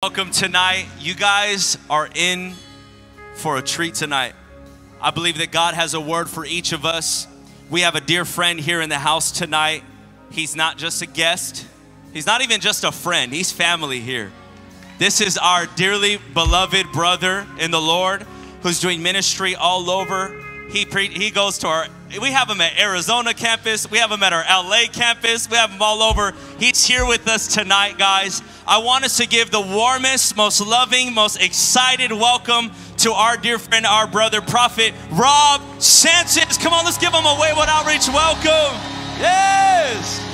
Welcome tonight. You guys are in for a treat tonight. I believe that God has a word for each of us. We have a dear friend here in the house tonight. He's not just a guest, he's not even just a friend, he's family here. This is our dearly beloved brother in the Lord who's doing ministry all over. He, pre- he goes to our we have him at Arizona campus. We have him at our LA campus. We have him all over. He's here with us tonight, guys. I want us to give the warmest, most loving, most excited welcome to our dear friend, our brother, Prophet Rob Sanchez. Come on, let's give him a Way World Outreach welcome. Yes.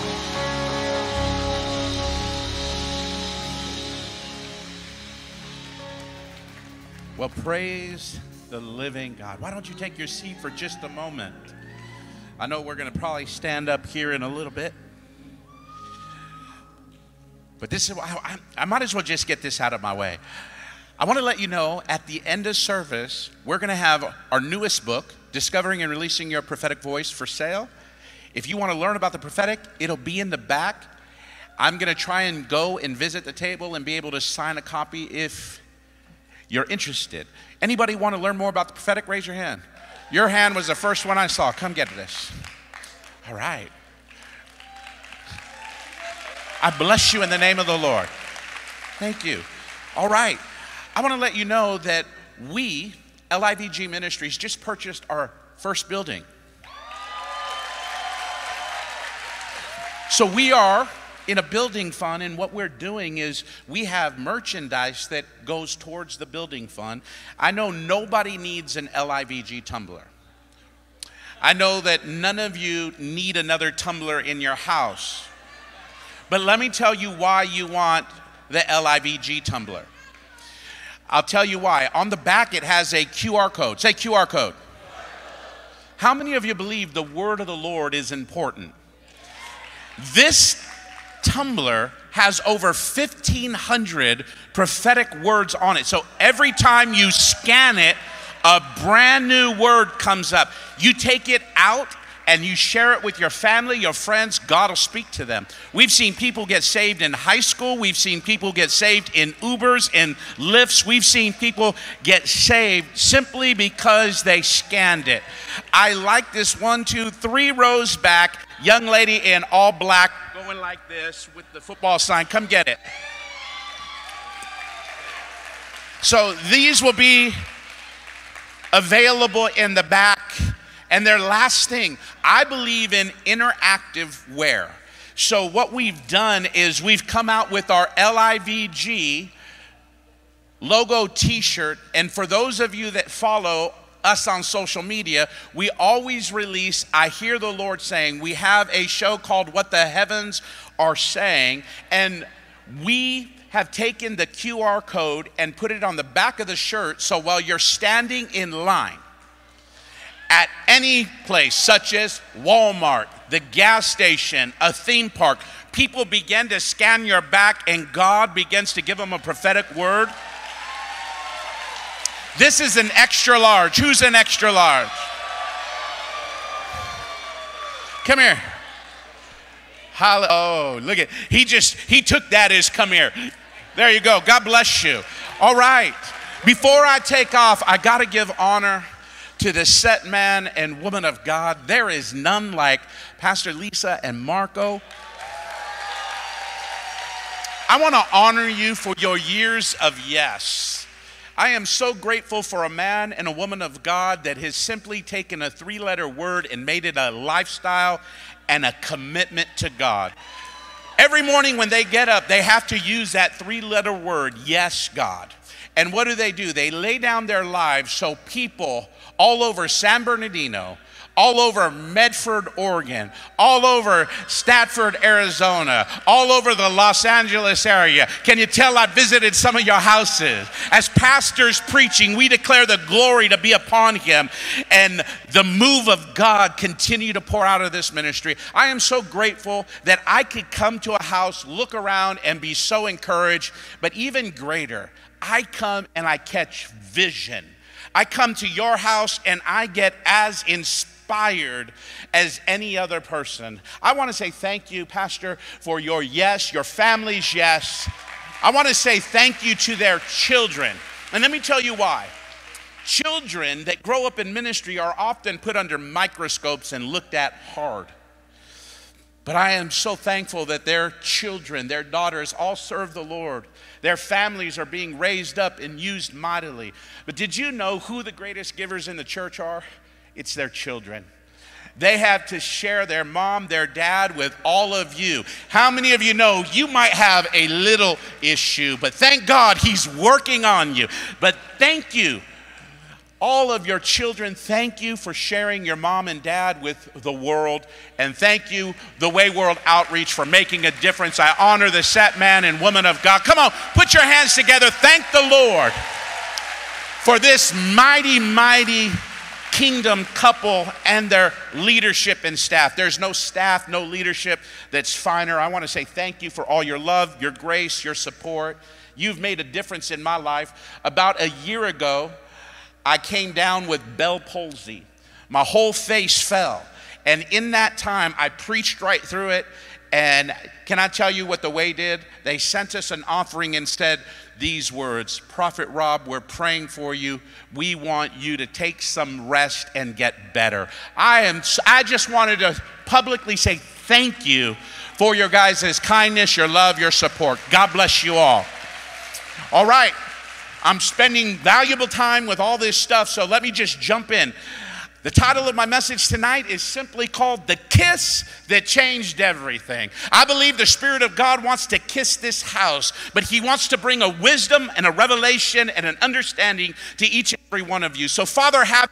Well, praise the living God. Why don't you take your seat for just a moment? I know we're going to probably stand up here in a little bit. But this is, I, I might as well just get this out of my way. I want to let you know at the end of service, we're going to have our newest book, Discovering and Releasing Your Prophetic Voice, for sale. If you want to learn about the prophetic, it'll be in the back. I'm going to try and go and visit the table and be able to sign a copy if you're interested. Anybody want to learn more about the prophetic? Raise your hand. Your hand was the first one I saw. Come get this. All right. I bless you in the name of the Lord. Thank you. All right. I want to let you know that we, LIVG Ministries, just purchased our first building. So we are in a building fund, and what we're doing is we have merchandise that goes towards the building fund. I know nobody needs an LIVG tumbler. I know that none of you need another tumbler in your house. But let me tell you why you want the LIVG tumbler. I'll tell you why. On the back, it has a QR code. Say QR code. How many of you believe the word of the Lord is important? This tumbler has over 1,500 prophetic words on it. So every time you scan it, a brand new word comes up. You take it out and you share it with your family, your friends, God will speak to them. We've seen people get saved in high school. We've seen people get saved in Ubers and Lyfts. We've seen people get saved simply because they scanned it. I like this one, two, three rows back, young lady in all black going like this with the football sign. Come get it. So these will be available in the back. And their last thing, I believe in interactive wear. So what we've done is we've come out with our LIVG logo t-shirt and for those of you that follow us on social media, we always release, I hear the Lord saying, we have a show called What the Heavens Are Saying, and we have taken the QR code and put it on the back of the shirt so while you're standing in line at any place, such as Walmart, the gas station, a theme park, people begin to scan your back and God begins to give them a prophetic word. This is an extra large. Who's an extra large? Come here. Holla. Oh, look at he just he took that as come here. There you go. God bless you. All right. Before I take off, I got to give honor to the set man and woman of God. There is none like Pastor Liza and Marco. I want to honor you for your years of yes. I am so grateful for a man and a woman of God that has simply taken a three letter word and made it a lifestyle and a commitment to God. Every morning when they get up, they have to use that three letter word, yes, God. And what do they do? They lay down their lives so people all over San Bernardino, all over Medford, Oregon, all over Safford, Arizona, all over the Los Angeles area. Can you tell I visited some of your houses? As pastors preaching, we declare the glory to be upon him and the move of God continue to pour out of this ministry. I am so grateful that I could come to a house, look around, and be so encouraged. But even greater, I come and I catch vision. I come to your house and I get as inspired inspired as any other person. I want to say thank you, Pastor, for your yes, your family's yes. I want to say thank you to their children. And let me tell you why. Children that grow up in ministry are often put under microscopes and looked at hard. But I am so thankful that their children, their daughters, all serve the Lord. Their families are being raised up and used mightily. But did you know who the greatest givers in the church are? It's their children. They have to share their mom, their dad with all of you. How many of you know you might have a little issue, but thank God He's working on you. But thank you all of your children, thank you for sharing your mom and dad with the world. And thank you, the Way World Outreach, for making a difference. I honor the set man and woman of God. Come on, put your hands together. Thank the Lord for this mighty, mighty kingdom couple and their leadership and staff. There's no staff, no leadership that's finer. I want to say thank you for all your love, your grace, your support. You've made a difference in my life. About a year ago, I came down with Bell palsy. My whole face fell. And in that time, I preached right through it. And can I tell you what the way did? They sent us an offering instead. These words Prophet Rob, we're praying for you. We want you to take some rest and get better. I am, I just wanted to publicly say thank you for your guys' kindness, your love, your support. God bless you all. All right. I'm spending valuable time with all this stuff, so let me just jump in. The title of my message tonight is simply called The Kiss That Changed Everything. I believe the Spirit of God wants to kiss this house, but He wants to bring a wisdom and a revelation and an understanding to each and every one of you. So, Father, have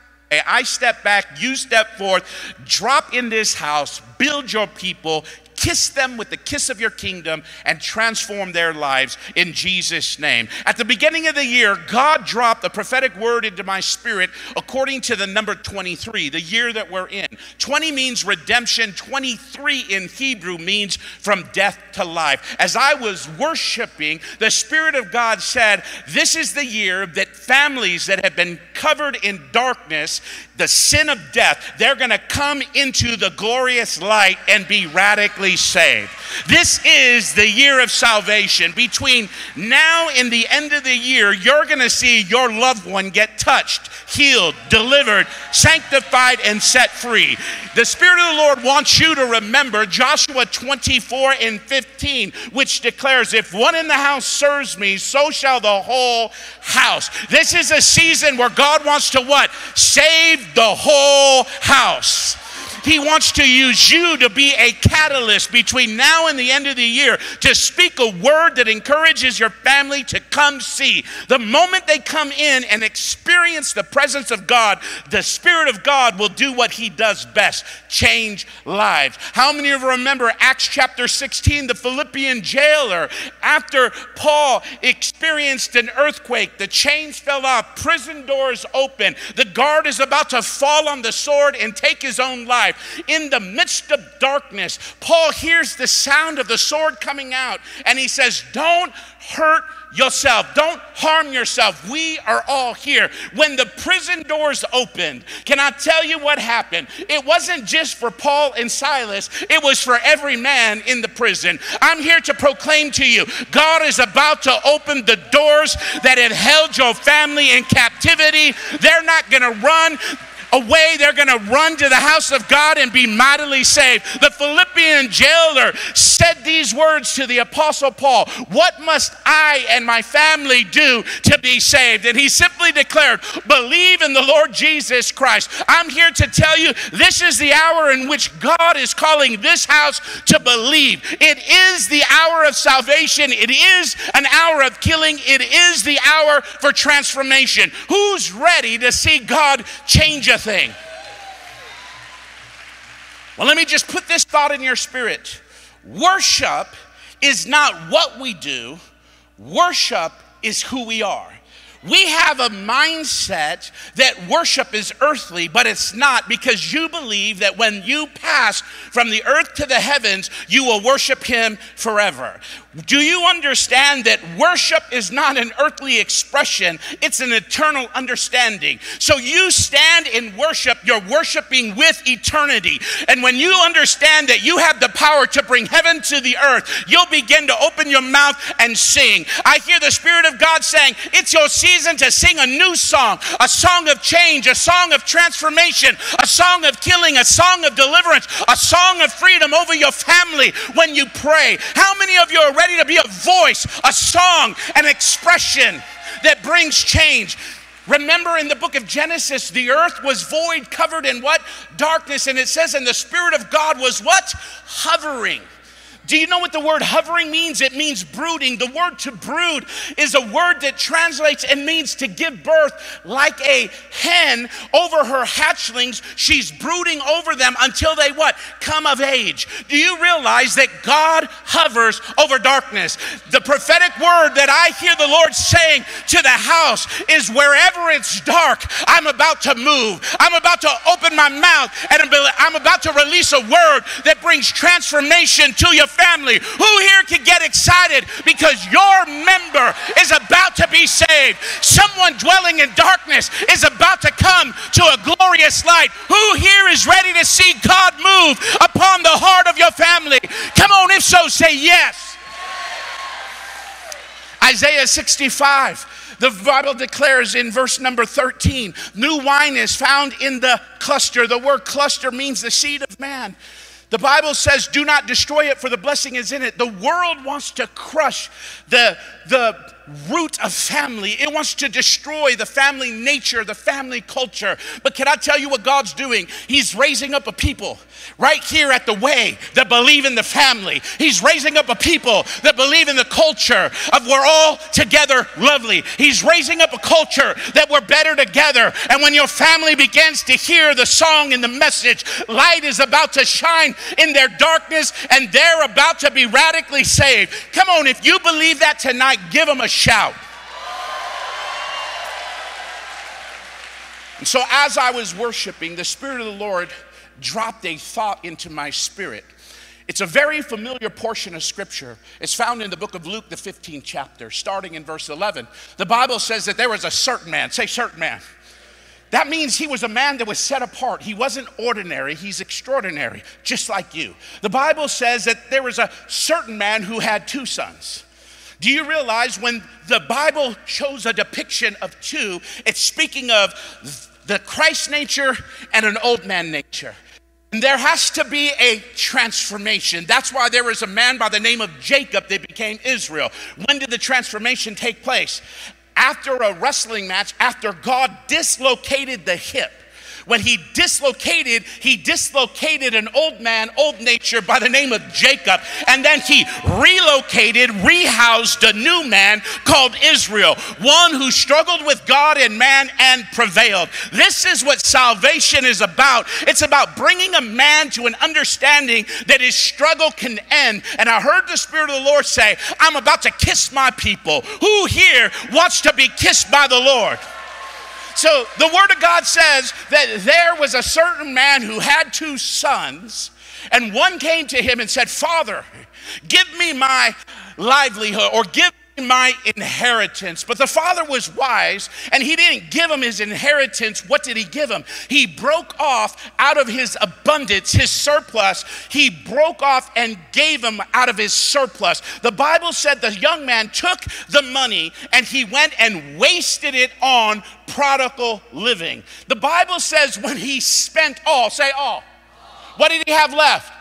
I step back, you step forth, drop in this house, build your people, kiss them with the kiss of your kingdom and transform their lives in Jesus' name. At the beginning of the year, God dropped a prophetic word into my spirit according to the number 23, the year that we're in. 20 means redemption, 23 in Hebrew means from death to life. As I was worshiping, the Spirit of God said, This is the year that families that have been covered in darkness, the sin of death, they're going to come into the glorious light and be radically saved. This is the year of salvation. Between now and the end of the year, you're going to see your loved one get touched, healed, delivered, sanctified, and set free. The Spirit of the Lord wants you to remember Joshua 24 and 15, which declares, If one in the house serves me, so shall the whole house. This is a season where God wants to what? Save the whole house. He wants to use you to be a catalyst between now and the end of the year to speak a word that encourages your family to come see. The moment they come in and experience the presence of God, the Spirit of God will do what He does best change lives. How many of you remember Acts chapter 16, the Philippian jailer? After Paul experienced an earthquake, the chains fell off, prison doors open, the guard is about to fall on the sword and take his own life life. In the midst of darkness, Paul hears the sound of the sword coming out and he says, Don't hurt yourself. Don't harm yourself. We are all here. When the prison doors opened, can I tell you what happened? It wasn't just for Paul and Silas, it was for every man in the prison. I'm here to proclaim to you God is about to open the doors that had held your family in captivity. They're not going to run away, they're going to run to the house of God and be mightily saved. The Philippian jailer said these words to the Apostle Paul What must I and my family do to be saved? And he simply declared, Believe in the Lord Jesus Christ. I'm here to tell you this is the hour in which God is calling this house to believe. It is the hour of salvation, it is an hour of killing, it is the hour for transformation. Who's ready to see God change a thing. Well, let me just put this thought in your spirit. Worship is not what we do, worship is who we are. We have a mindset that worship is earthly, but it's not because you believe that when you pass from the earth to the heavens, you will worship Him forever. Do you understand that worship is not an earthly expression, it's an eternal understanding? So you stand in worship, you're worshiping with eternity. And when you understand that you have the power to bring heaven to the earth, you'll begin to open your mouth and sing. I hear the Spirit of God saying, It's your season to sing a new song, a song of change, a song of transformation, a song of killing, a song of deliverance, a song of freedom over your family when you pray. How many of you are ready to be a voice, a song, an expression that brings change. Remember in the book of Genesis, the earth was void, covered in what? Darkness. And it says, and the Spirit of God was what? Hovering. Do you know what the word hovering means? It means brooding. The word to brood is a word that translates and means to give birth like a hen over her hatchlings. She's brooding over them until they what? Come of age. Do you realize that God hovers over darkness? The prophetic word that I hear the Lord saying to the house is wherever it's dark, I'm about to move. I'm about to open my mouth and I'm about to release a word that brings transformation to your family. Who here can get excited because your member is about to be saved? Someone dwelling in darkness is about to come to a glorious light. Who here is ready to see God move upon the heart of your family? Come on, if so, say yes. Isaiah 65. The Bible declares in verse number 13 new wine is found in the cluster. The word cluster means the seed of man. The Bible says, do not destroy it, for the blessing is in it. The world wants to crush the, the root of family. It wants to destroy the family nature, the family culture. But can I tell you what God's doing? He's raising up a people right here at the way that believe in the family. He's raising up a people that believe in the culture of we're all together lovely. He's raising up a culture that we're better together. And when your family begins to hear the song and the message, light is about to shine in their darkness and they're about to be radically saved. Come on, if you believe that tonight, give them a shout. And so, as I was worshiping, the Spirit of the Lord dropped a thought into my spirit. It's a very familiar portion of scripture. It's found in the book of Luke, the 15th chapter, starting in verse 11. The Bible says that there was a certain man, say, certain man that means he was a man that was set apart. He wasn't ordinary, he's extraordinary, just like you. The Bible says that there was a certain man who had two sons. Do you realize when the Bible shows a depiction of two, it's speaking of the Christ nature and an old man nature? And there has to be a transformation. That's why there was a man by the name of Jacob that became Israel. When did the transformation take place? after a wrestling match, after God dislocated the hip, when he dislocated, he dislocated an old man, old nature by the name of Jacob. And then he relocated, rehoused a new man called Israel, one who struggled with God and man and prevailed. This is what salvation is about. It's about bringing a man to an understanding that his struggle can end. And I heard the Spirit of the Lord say, I'm about to kiss my people. Who here wants to be kissed by the Lord? So the Word of God says that there was a certain man who had two sons, and one came to him and said, Father, give me my livelihood or give my inheritance. But the father was wise and he didn't give him his inheritance. What did he give him? He broke off out of his abundance, his surplus. He broke off and gave him out of his surplus. The Bible said the young man took the money and he went and wasted it on prodigal living. The Bible says when he spent all, say all, what did he have left?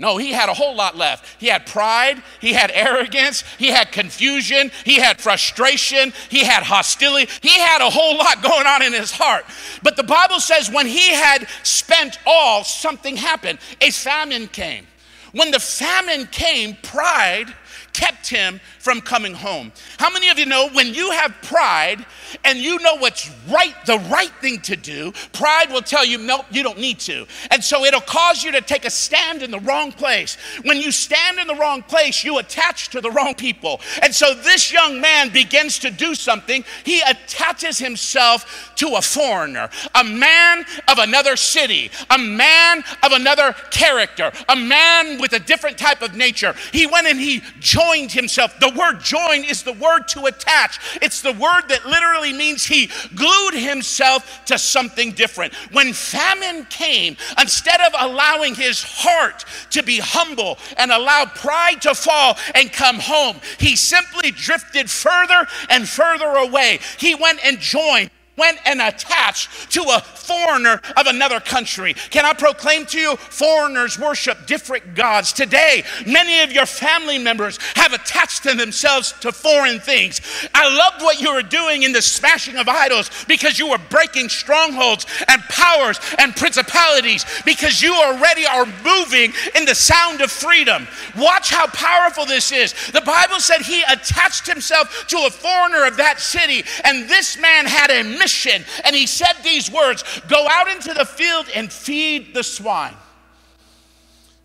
No, he had a whole lot left. He had pride, he had arrogance, he had confusion, he had frustration, he had hostility. He had a whole lot going on in his heart. But the Bible says when he had spent all, something happened. A famine came. When the famine came, pride kept him from coming home. How many of you know when you have pride and you know what's right, the right thing to do, pride will tell you, nope, you don't need to. And so it'll cause you to take a stand in the wrong place. When you stand in the wrong place, you attach to the wrong people. And so this young man begins to do something. He attaches himself to a foreigner, a man of another city, a man of another character, a man with a different type of nature. He went and he joined himself. The word join is the word to attach, it's the word that literally means he glued himself to something different. When famine came, instead of allowing his heart to be humble and allow pride to fall and come home, he simply drifted further and further away. He went and joined went and attached to a foreigner of another country. Can I proclaim to you, foreigners worship different gods. Today, many of your family members have attached to themselves to foreign things. I loved what you were doing in the smashing of idols because you were breaking strongholds and powers and principalities because you already are moving in the sound of freedom. Watch how powerful this is. The Bible said he attached himself to a foreigner of that city, and this man had a mission. And he said these words Go out into the field and feed the swine.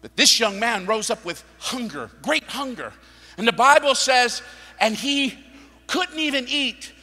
But this young man rose up with hunger, great hunger. And the Bible says, and he couldn't even eat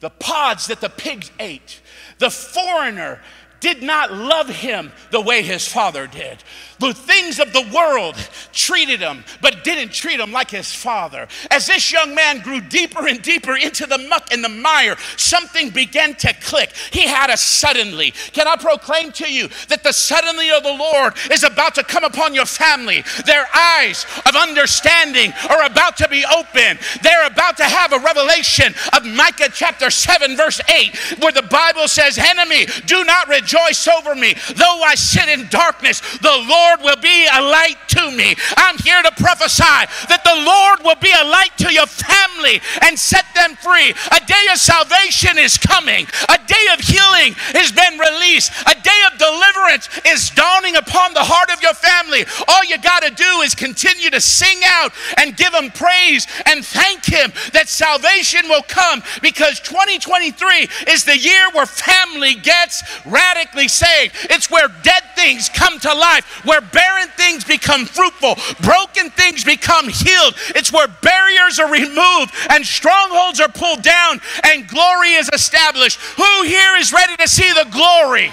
the pods that the pigs ate. The foreigner did not love him the way his father did. The things of the world treated him, but didn't treat him like his father. As this young man grew deeper and deeper into the muck and the mire, something began to click. He had a suddenly. Can I proclaim to you that the suddenly of the Lord is about to come upon your family? Their eyes of understanding are about to be open. They're about to have a revelation of Micah chapter 7, verse 8, where the Bible says, Enemy, do not rejoice over me. Though I sit in darkness, the Lord Lord will be a light to me. I'm here to prophesy that the Lord will be a light to your family and set them free. A day of salvation is coming, a day of healing has been released, a day of deliverance is dawning upon the heart of your family. All you got to do is continue to sing out and give Him praise and thank Him that salvation will come because 2023 is the year where family gets radically saved. It's where dead things come to life, where where barren things become fruitful, broken things become healed. It's where barriers are removed and strongholds are pulled down and glory is established. Who here is ready to see the glory?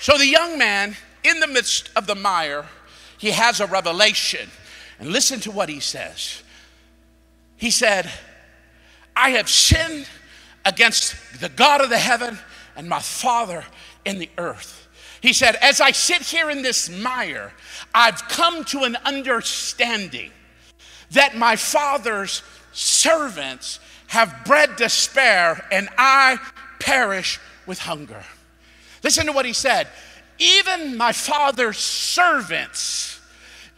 So the young man, in the midst of the mire, he has a revelation. And listen to what he says. He said, I have sinned against the God of the heaven and my Father in the earth. He said, As I sit here in this mire, I've come to an understanding that my Father's servants have bread to spare, and I perish with hunger. Listen to what he said. Even my Father's servants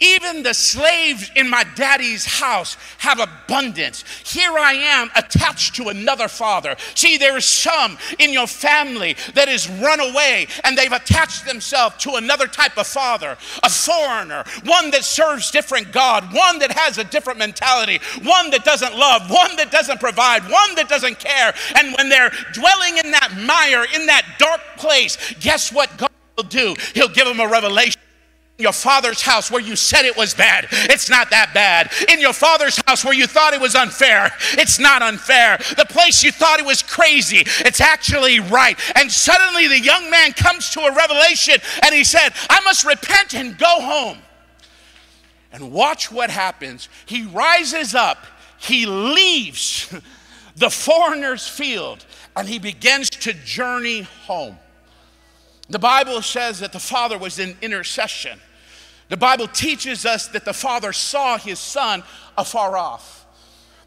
even the slaves in my daddy's house have abundance. Here I am attached to another father. See, there is some in your family that is run away and they've attached themselves to another type of father, a foreigner, one that serves different God, one that has a different mentality, one that doesn't love, one that doesn't provide, one that doesn't care. And when they're dwelling in that mire, in that dark place, guess what God will do? He'll give them a revelation your father's house where you said it was bad, it's not that bad. In your father's house where you thought it was unfair, it's not unfair. The place you thought it was crazy, it's actually right. And suddenly the young man comes to a revelation and he said, I must repent and go home. And watch what happens. He rises up, he leaves the foreigner's field, and he begins to journey home. The Bible says that the father was in intercession. The Bible teaches us that the Father saw his Son afar off.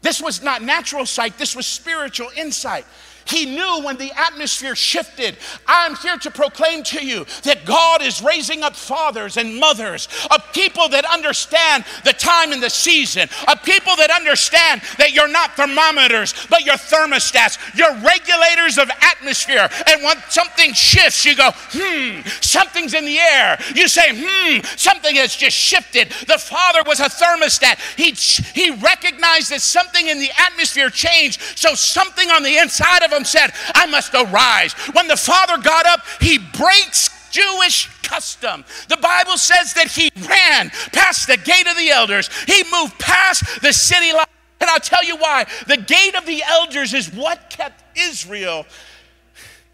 This was not natural sight, this was spiritual insight. He knew when the atmosphere shifted. I'm here to proclaim to you that God is raising up fathers and mothers of people that understand the time and the season, of people that understand that you're not thermometers, but you're thermostats, you're regulators of atmosphere. And when something shifts, you go, hmm, something's in the air. You say, hmm, something has just shifted. The Father was a thermostat. He, he recognized that something in the atmosphere changed, so something on the inside of him said, I must arise. When the father got up, he breaks Jewish custom. The Bible says that he ran past the gate of the elders, he moved past the city line. And I'll tell you why. The gate of the elders is what kept Israel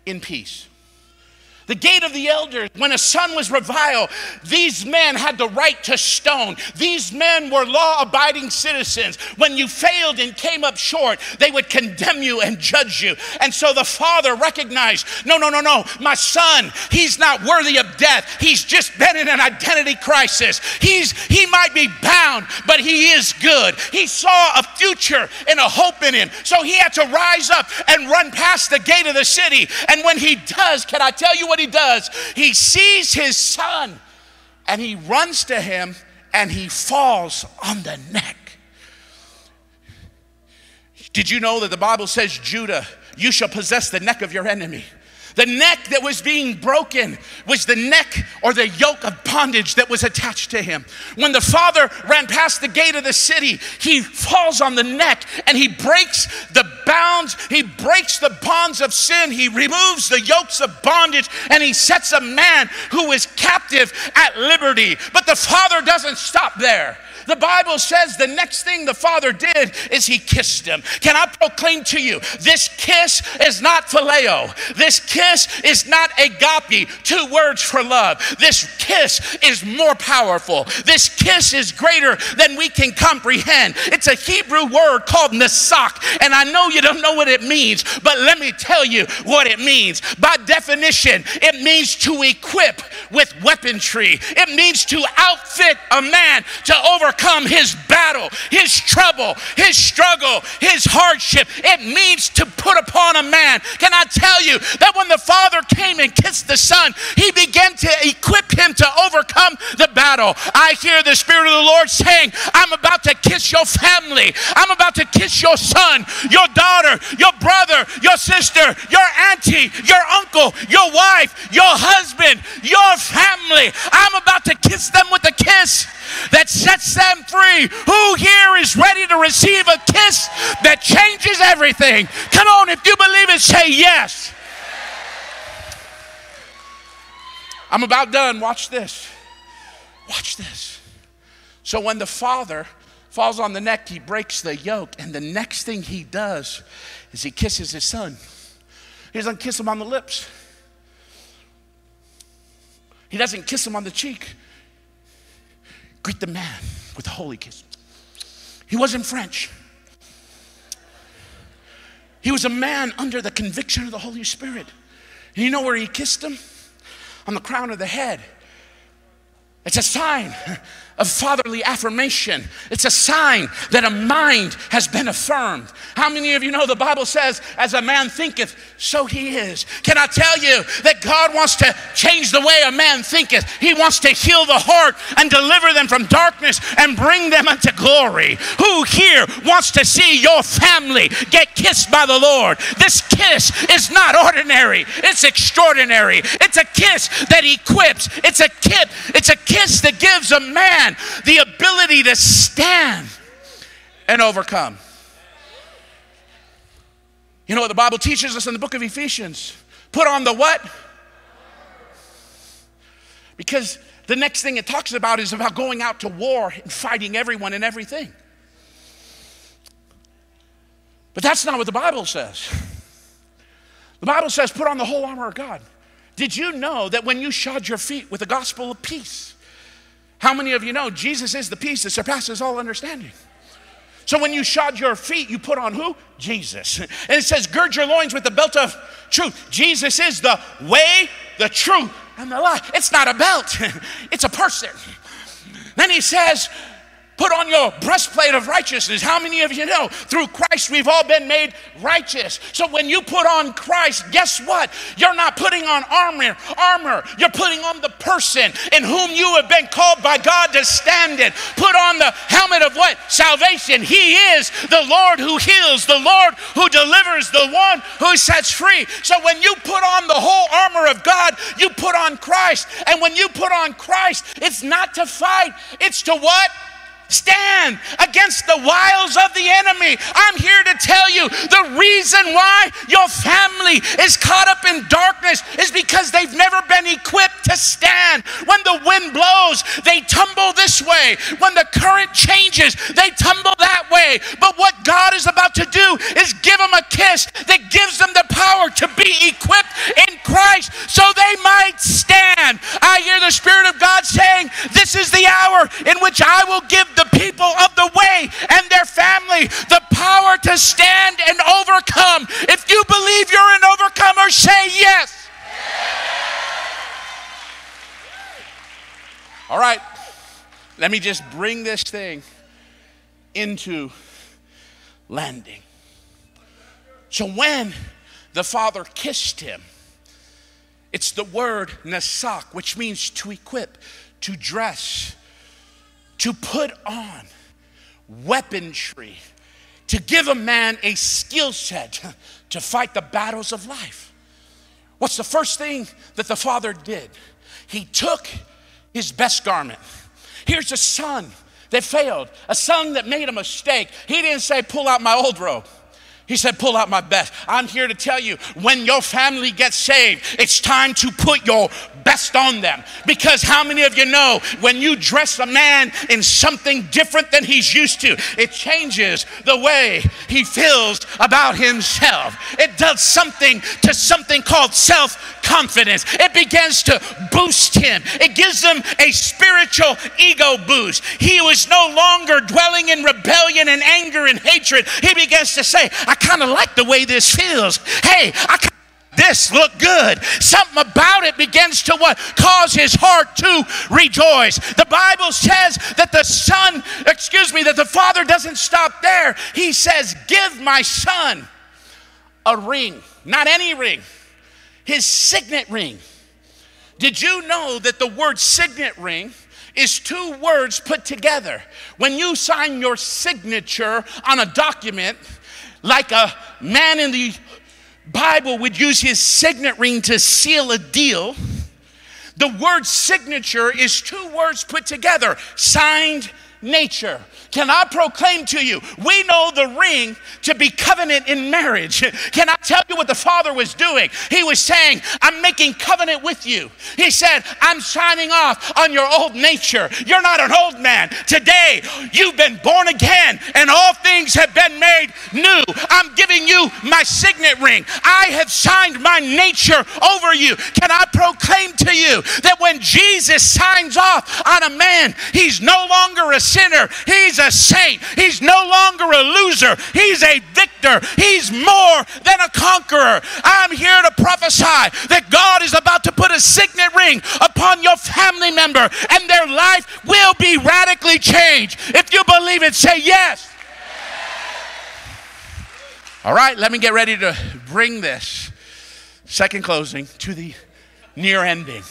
in peace. The gate of the elders, when a son was reviled, these men had the right to stone. These men were law abiding citizens. When you failed and came up short, they would condemn you and judge you. And so the father recognized no, no, no, no, my son, he's not worthy of death. He's just been in an identity crisis. He's, he might be bound, but he is good. He saw a future and a hope in him. So he had to rise up and run past the gate of the city. And when he does, can I tell you what? What he does. He sees his son and he runs to him and he falls on the neck. Did you know that the Bible says, Judah, you shall possess the neck of your enemy? The neck that was being broken was the neck or the yoke of bondage that was attached to him. When the father ran past the gate of the city, he falls on the neck and he breaks the bounds, he breaks the bonds of sin, he removes the yokes of bondage, and he sets a man who is captive at liberty. But the father doesn't stop there. The Bible says the next thing the father did is he kissed him. Can I proclaim to you, this kiss is not phileo. This kiss is not agape, two words for love. This kiss is more powerful. This kiss is greater than we can comprehend. It's a Hebrew word called nasak, and I know you don't know what it means, but let me tell you what it means. By definition, it means to equip with weaponry. It means to outfit a man to overcome overcome his battle, his trouble, his struggle, his hardship. It means to put upon a man. Can I tell you that when the Father came and kissed the Son, he began to equip him to overcome the battle? I hear the Spirit of the Lord saying, I'm about to kiss your family. I'm about to kiss your son, your daughter, your brother, your sister, your auntie, your uncle, your wife, your husband, your family. I'm about to kiss them with a kiss that sets them free. Who here is ready to receive a kiss that changes everything? Come on, if you believe it, say yes. I'm about done. Watch this. Watch this. So when the father falls on the neck, he breaks the yoke, and the next thing he does is he kisses his son. He doesn't kiss him on the lips. He doesn't kiss him on the cheek. Greet the man with a holy kiss. He wasn't French. He was a man under the conviction of the Holy Spirit. And you know where he kissed him? On the crown of the head. It's a sign of fatherly affirmation. It's a sign that a mind has been affirmed. How many of you know the Bible says, as a man thinketh, so he is? Can I tell you that God wants to change the way a man thinketh? He wants to heal the heart and deliver them from darkness and bring them unto glory. Who here wants to see your family get kissed by the Lord? This kiss is not ordinary, it's extraordinary. It's a kiss that equips, it's a kit, it's a kiss that gives a man man the ability to stand and overcome. You know what the Bible teaches us in the book of Ephesians? Put on the what? Because the next thing it talks about is about going out to war and fighting everyone and everything. But that's not what the Bible says. The Bible says, put on the whole armor of God. Did you know that when you shod your feet with the gospel of peace, how many of you know Jesus is the peace that surpasses all understanding? So when you shod your feet, you put on who? Jesus. And it says, gird your loins with the belt of truth. Jesus is the way, the truth, and the life. It's not a belt, it's a person. Then he says, Put on your breastplate of righteousness. How many of you know through Christ we've all been made righteous? So when you put on Christ, guess what? You're not putting on armor, armor. You're putting on the person in whom you have been called by God to stand in. Put on the helmet of what? Salvation. He is the Lord who heals, the Lord who delivers, the one who sets free. So when you put on the whole armor of God, you put on Christ. And when you put on Christ, it's not to fight, it's to what? Stand against the wiles of the enemy. I'm here to tell you the reason why your family is caught up in darkness is because they've never been equipped to stand. When the wind blows, they tumble this way. When the current changes, they tumble that way. But what God is about to do is give them a kiss that gives them the power to be equipped in Christ so they might stand. I hear the Spirit of God saying, This is the hour in which I will give the people of the way and their family the power to stand and overcome. If you believe you're an overcomer, say yes. All right, let me just bring this thing into landing. So when the father kissed him, it's the word nasak, which means to equip, to dress, to put on weaponry, to give a man a skill set to fight the battles of life. What's the first thing that the father did? He took his best garment. Here's a son that failed, a son that made a mistake. He didn't say, Pull out my old robe. He said, Pull out my best. I'm here to tell you when your family gets saved, it's time to put your best on them. Because how many of you know when you dress a man in something different than he's used to, it changes the way he feels about himself? It does something to something called self confidence. It begins to boost him, it gives him a spiritual ego boost. He was no longer dwelling in rebellion and anger and hatred. He begins to say, I kind of like the way this feels. Hey, I this look good. Something about it begins to what? Cause his heart to rejoice. The Bible says that the son, excuse me, that the father doesn't stop there. He says, Give my son a ring, not any ring, his signet ring. Did you know that the word signet ring? is two words put together. When you sign your signature on a document, like a man in the Bible would use his signet ring to seal a deal, the word signature is two words put together signed nature. Can I proclaim to you, we know the ring to be covenant in marriage. Can I tell you what the Father was doing? He was saying, I'm making covenant with you. He said, I'm signing off on your old nature. You're not an old man. Today, you've been born again, and all things have been made new. I'm giving you my signet ring. I have signed my nature over you. Can I proclaim to you that when Jesus signs off on a man, he's no longer a sinner, he's A saint. He's no longer a loser. He's a victor. He's more than a conqueror. I'm here to prophesy that God is about to put a signet ring upon your family member and their life will be radically changed. If you believe it, say yes. All right, let me get ready to bring this second closing to the near ending.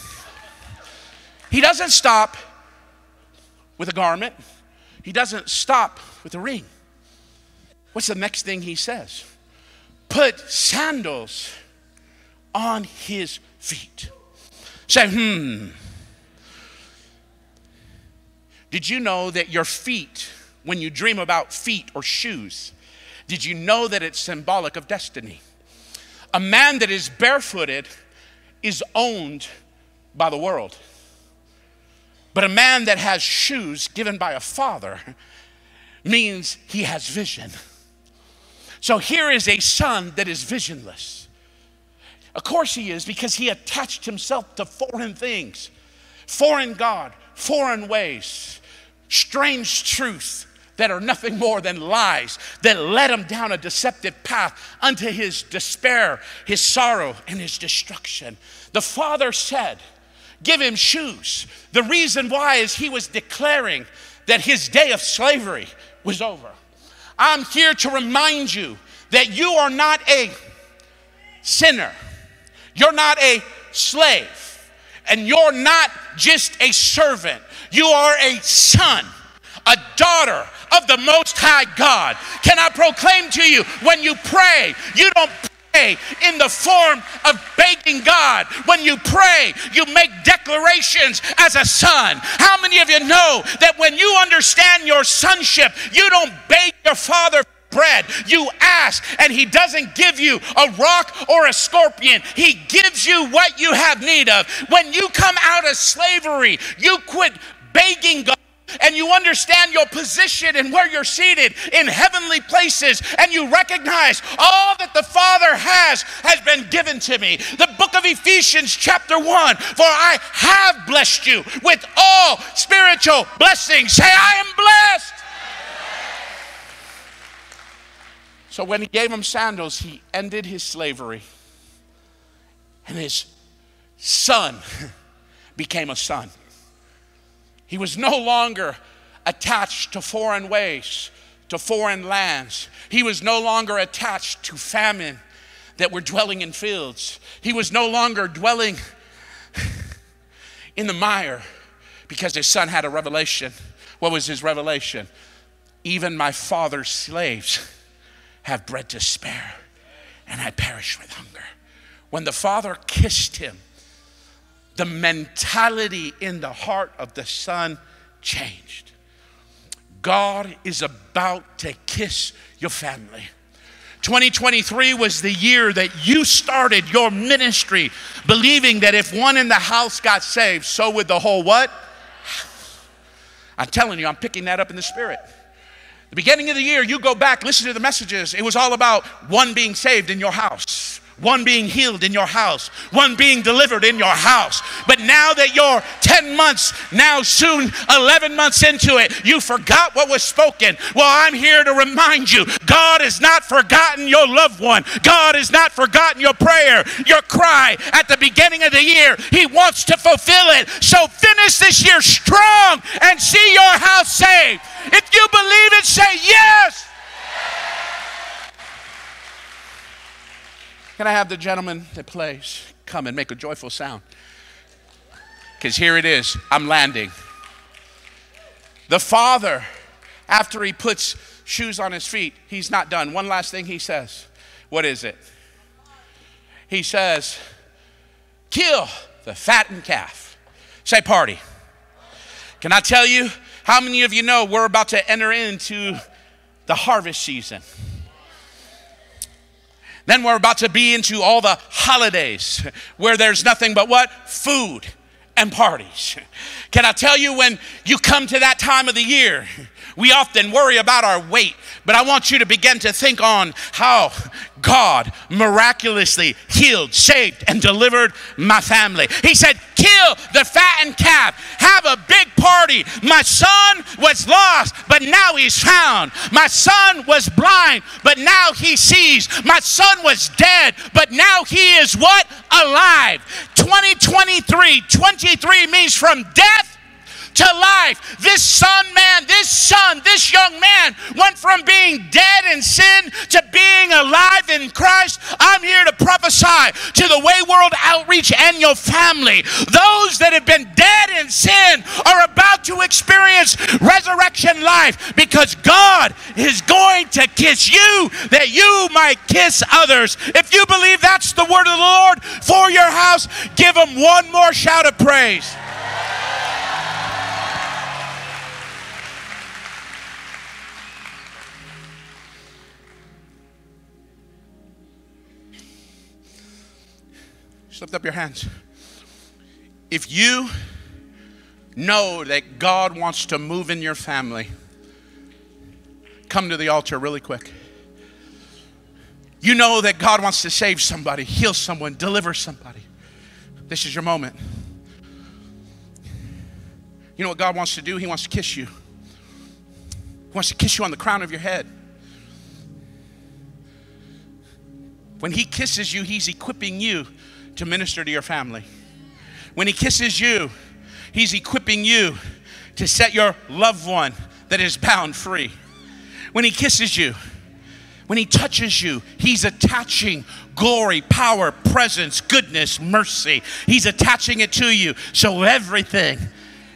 He doesn't stop with a garment. He doesn't stop with a ring. What's the next thing he says? Put sandals on his feet. Say, hmm. Did you know that your feet, when you dream about feet or shoes, did you know that it's symbolic of destiny? A man that is barefooted is owned by the world. But a man that has shoes given by a father means he has vision. So here is a son that is visionless. Of course he is because he attached himself to foreign things, foreign God, foreign ways, strange truth that are nothing more than lies that led him down a deceptive path unto his despair, his sorrow, and his destruction. The father said, give him shoes. The reason why is he was declaring that his day of slavery was over. I'm here to remind you that you are not a sinner, you're not a slave, and you're not just a servant, you are a son, a daughter of the Most High God. Can I proclaim to you when you pray, you don't pray in the form of begging God. When you pray, you make declarations as a son. How many of you know that when you understand your sonship, you don't beg your father? bread. You ask, and He doesn't give you a rock or a scorpion. He gives you what you have need of. When you come out of slavery, you quit begging God and you understand your position and where you're seated in heavenly places, and you recognize all that the Father has has been given to me. The book of Ephesians, chapter 1 For I have blessed you with all spiritual blessings. Say, I am blessed. So when he gave him sandals, he ended his slavery. And his son became a son. He was no longer attached to foreign ways, to foreign lands. He was no longer attached to famine that were dwelling in fields. He was no longer dwelling in the mire because his son had a revelation. What was his revelation? Even my father's slaves have bread to spare, and I perish with hunger. When the father kissed him, the mentality in the heart of the son changed. God is about to kiss your family. 2023 was the year that you started your ministry believing that if one in the house got saved, so would the whole what? I'm telling you, I'm picking that up in the spirit. The beginning of the year, you go back, listen to the messages. It was all about one being saved in your house one being healed in your house, one being delivered in your house. But now that you're 10 months, now soon 11 months into it, you forgot what was spoken. Well, I'm here to remind you God has not forgotten your loved one, God has not forgotten your prayer, your cry at the beginning of the year. He wants to fulfill it. So finish this year strong and see your house saved. If you believe it, say yes. Can I have the gentleman that plays come and make a joyful sound? Because here it is. I'm landing. The father, after he puts shoes on his feet, he's not done. One last thing he says. What is it? He says, Kill the fattened calf. Say party. Can I tell you how many of you know we're about to enter into the harvest season? Then we're about to be into all the holidays where there's nothing but what? Food and parties. Can I tell you when you come to that time of the year, we often worry about our weight, but I want you to begin to think on how God miraculously healed, saved, and delivered my family. He said, Kill the fattened calf, have a big party. My son was lost, but now he's found. My son was blind, but now he sees. My son was dead, but now he is what? Alive. 2023, 23 means from death to life. This son man, this son, this young man went from being dead in sin to being alive in Christ. I'm here to prophesy to the Way World Outreach and your family. Those that have been dead in sin are about to experience resurrection life because God is going to kiss you that you might kiss others. If you believe that's the word of the Lord for your house, give him one more shout of praise. Just lift up your hands. If you know that God wants to move in your family, come to the altar really quick. You know that God wants to save somebody, heal someone, deliver somebody. This is your moment. You know what God wants to do? He wants to kiss you. He wants to kiss you on the crown of your head. When He kisses you, He's equipping you to minister to your family. When He kisses you, He's equipping you to set your loved one that is bound free. When He kisses you, when He touches you, He's attaching glory, power, presence, goodness, mercy. He's attaching it to you so everything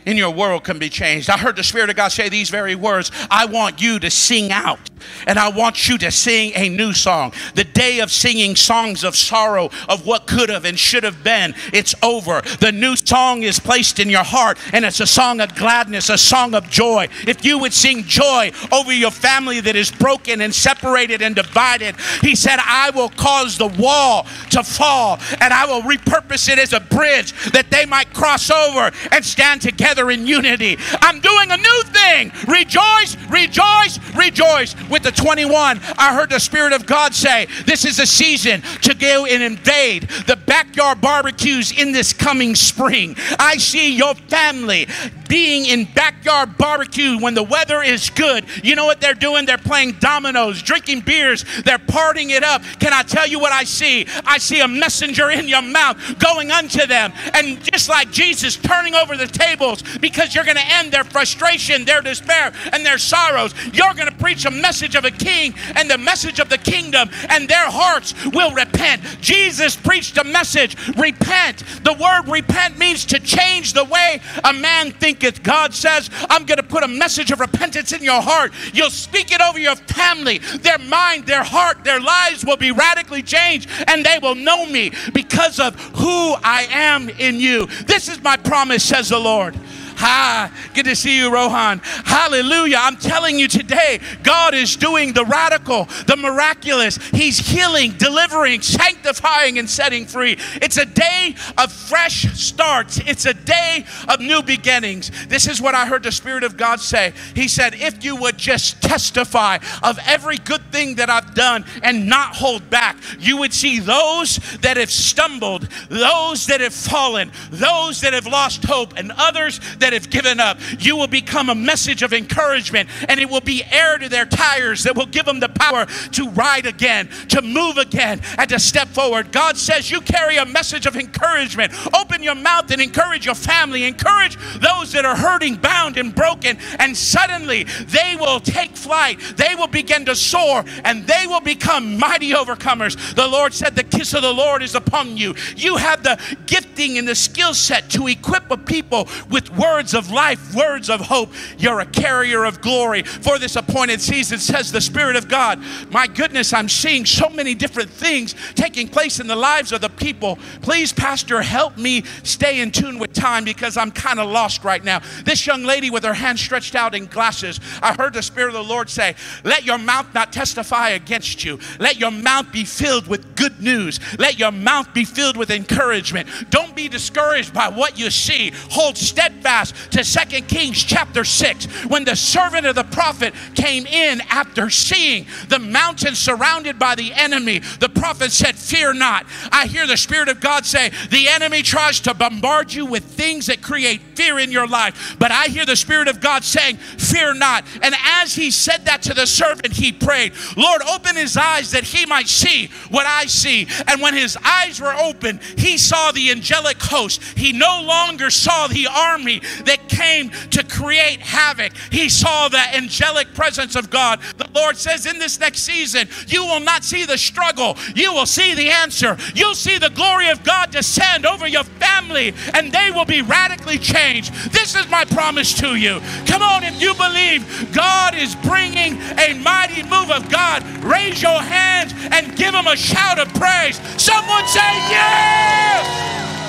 in your world can be changed. I heard the Spirit of God say these very words I want you to sing out, and I want you to sing a new song. The day of singing songs of sorrow, of what could have and should have been, it's over. The new song is placed in your heart, and it's a song of gladness, a song of joy. If you would sing joy over your family that is broken and separated and divided, He said, I will cause the wall to fall, and I will repurpose it as a bridge that they might cross over and stand together together in unity. I'm doing a new thing. Rejoice, rejoice, rejoice. With the 21, I heard the Spirit of God say, This is a season to go and invade the backyard barbecues in this coming spring. I see your family being in backyard barbecue when the weather is good. You know what they're doing? They're playing dominoes, drinking beers, they're partying it up. Can I tell you what I see? I see a messenger in your mouth going unto them. And just like Jesus turning over the tables, because you're going to end their frustration, their despair, and their sorrows. You're going to preach a message of a king and the message of the kingdom, and their hearts will repent. Jesus preached a message repent. The word repent means to change the way a man thinketh. God says, I'm going to put a message of repentance in your heart. You'll speak it over your family, their mind, their heart, their lives will be radically changed, and they will know me because of who I am in you. This is my promise, says the Lord. Hi, good to see you, Rohan. Hallelujah. I'm telling you today, God is doing the radical, the miraculous. He's healing, delivering, sanctifying, and setting free. It's a day of fresh starts, it's a day of new beginnings. This is what I heard the Spirit of God say. He said, If you would just testify of every good thing that I've done and not hold back, you would see those that have stumbled, those that have fallen, those that have lost hope, and others that have given up. You will become a message of encouragement, and it will be air to their tires that will give them the power to ride again, to move again, and to step forward. God says you carry a message of encouragement. Open your mouth and encourage your family, encourage those that are hurting, bound, and broken, and suddenly they will take flight. They will begin to soar, and they will become mighty overcomers. The Lord said, The kiss of the Lord is upon you. You have the gifting and the skill set to equip a people with words words of life, words of hope. You're a carrier of glory for this appointed season, says the Spirit of God. My goodness, I'm seeing so many different things taking place in the lives of the people. Please, Pastor, help me stay in tune with time because I'm kind of lost right now. This young lady with her hand stretched out in glasses, I heard the Spirit of the Lord say, Let your mouth not testify against you. Let your mouth be filled with good news. Let your mouth be filled with encouragement. Don't be discouraged by what you see. Hold steadfast to Second Kings chapter 6 when the servant of the prophet came in after seeing the mountain surrounded by the enemy. The prophet said, Fear not. I hear the Spirit of God say, The enemy tries to bombard you with things that create fear in your life. But I hear the Spirit of God saying, Fear not. And as he said that to the servant, he prayed, Lord, open his eyes that he might see what I see. And when his eyes were open, he saw the angelic host. He no longer saw the army that came to create havoc. He saw the angelic presence of God. The Lord says in this next season, you will not see the struggle, you will see the answer. You'll see the glory of God descend over your family, and they will be radically changed. This is my promise to you. Come on, if you believe God is bringing a mighty move of God, raise your hands and give Him a shout of praise. Someone say, Yes!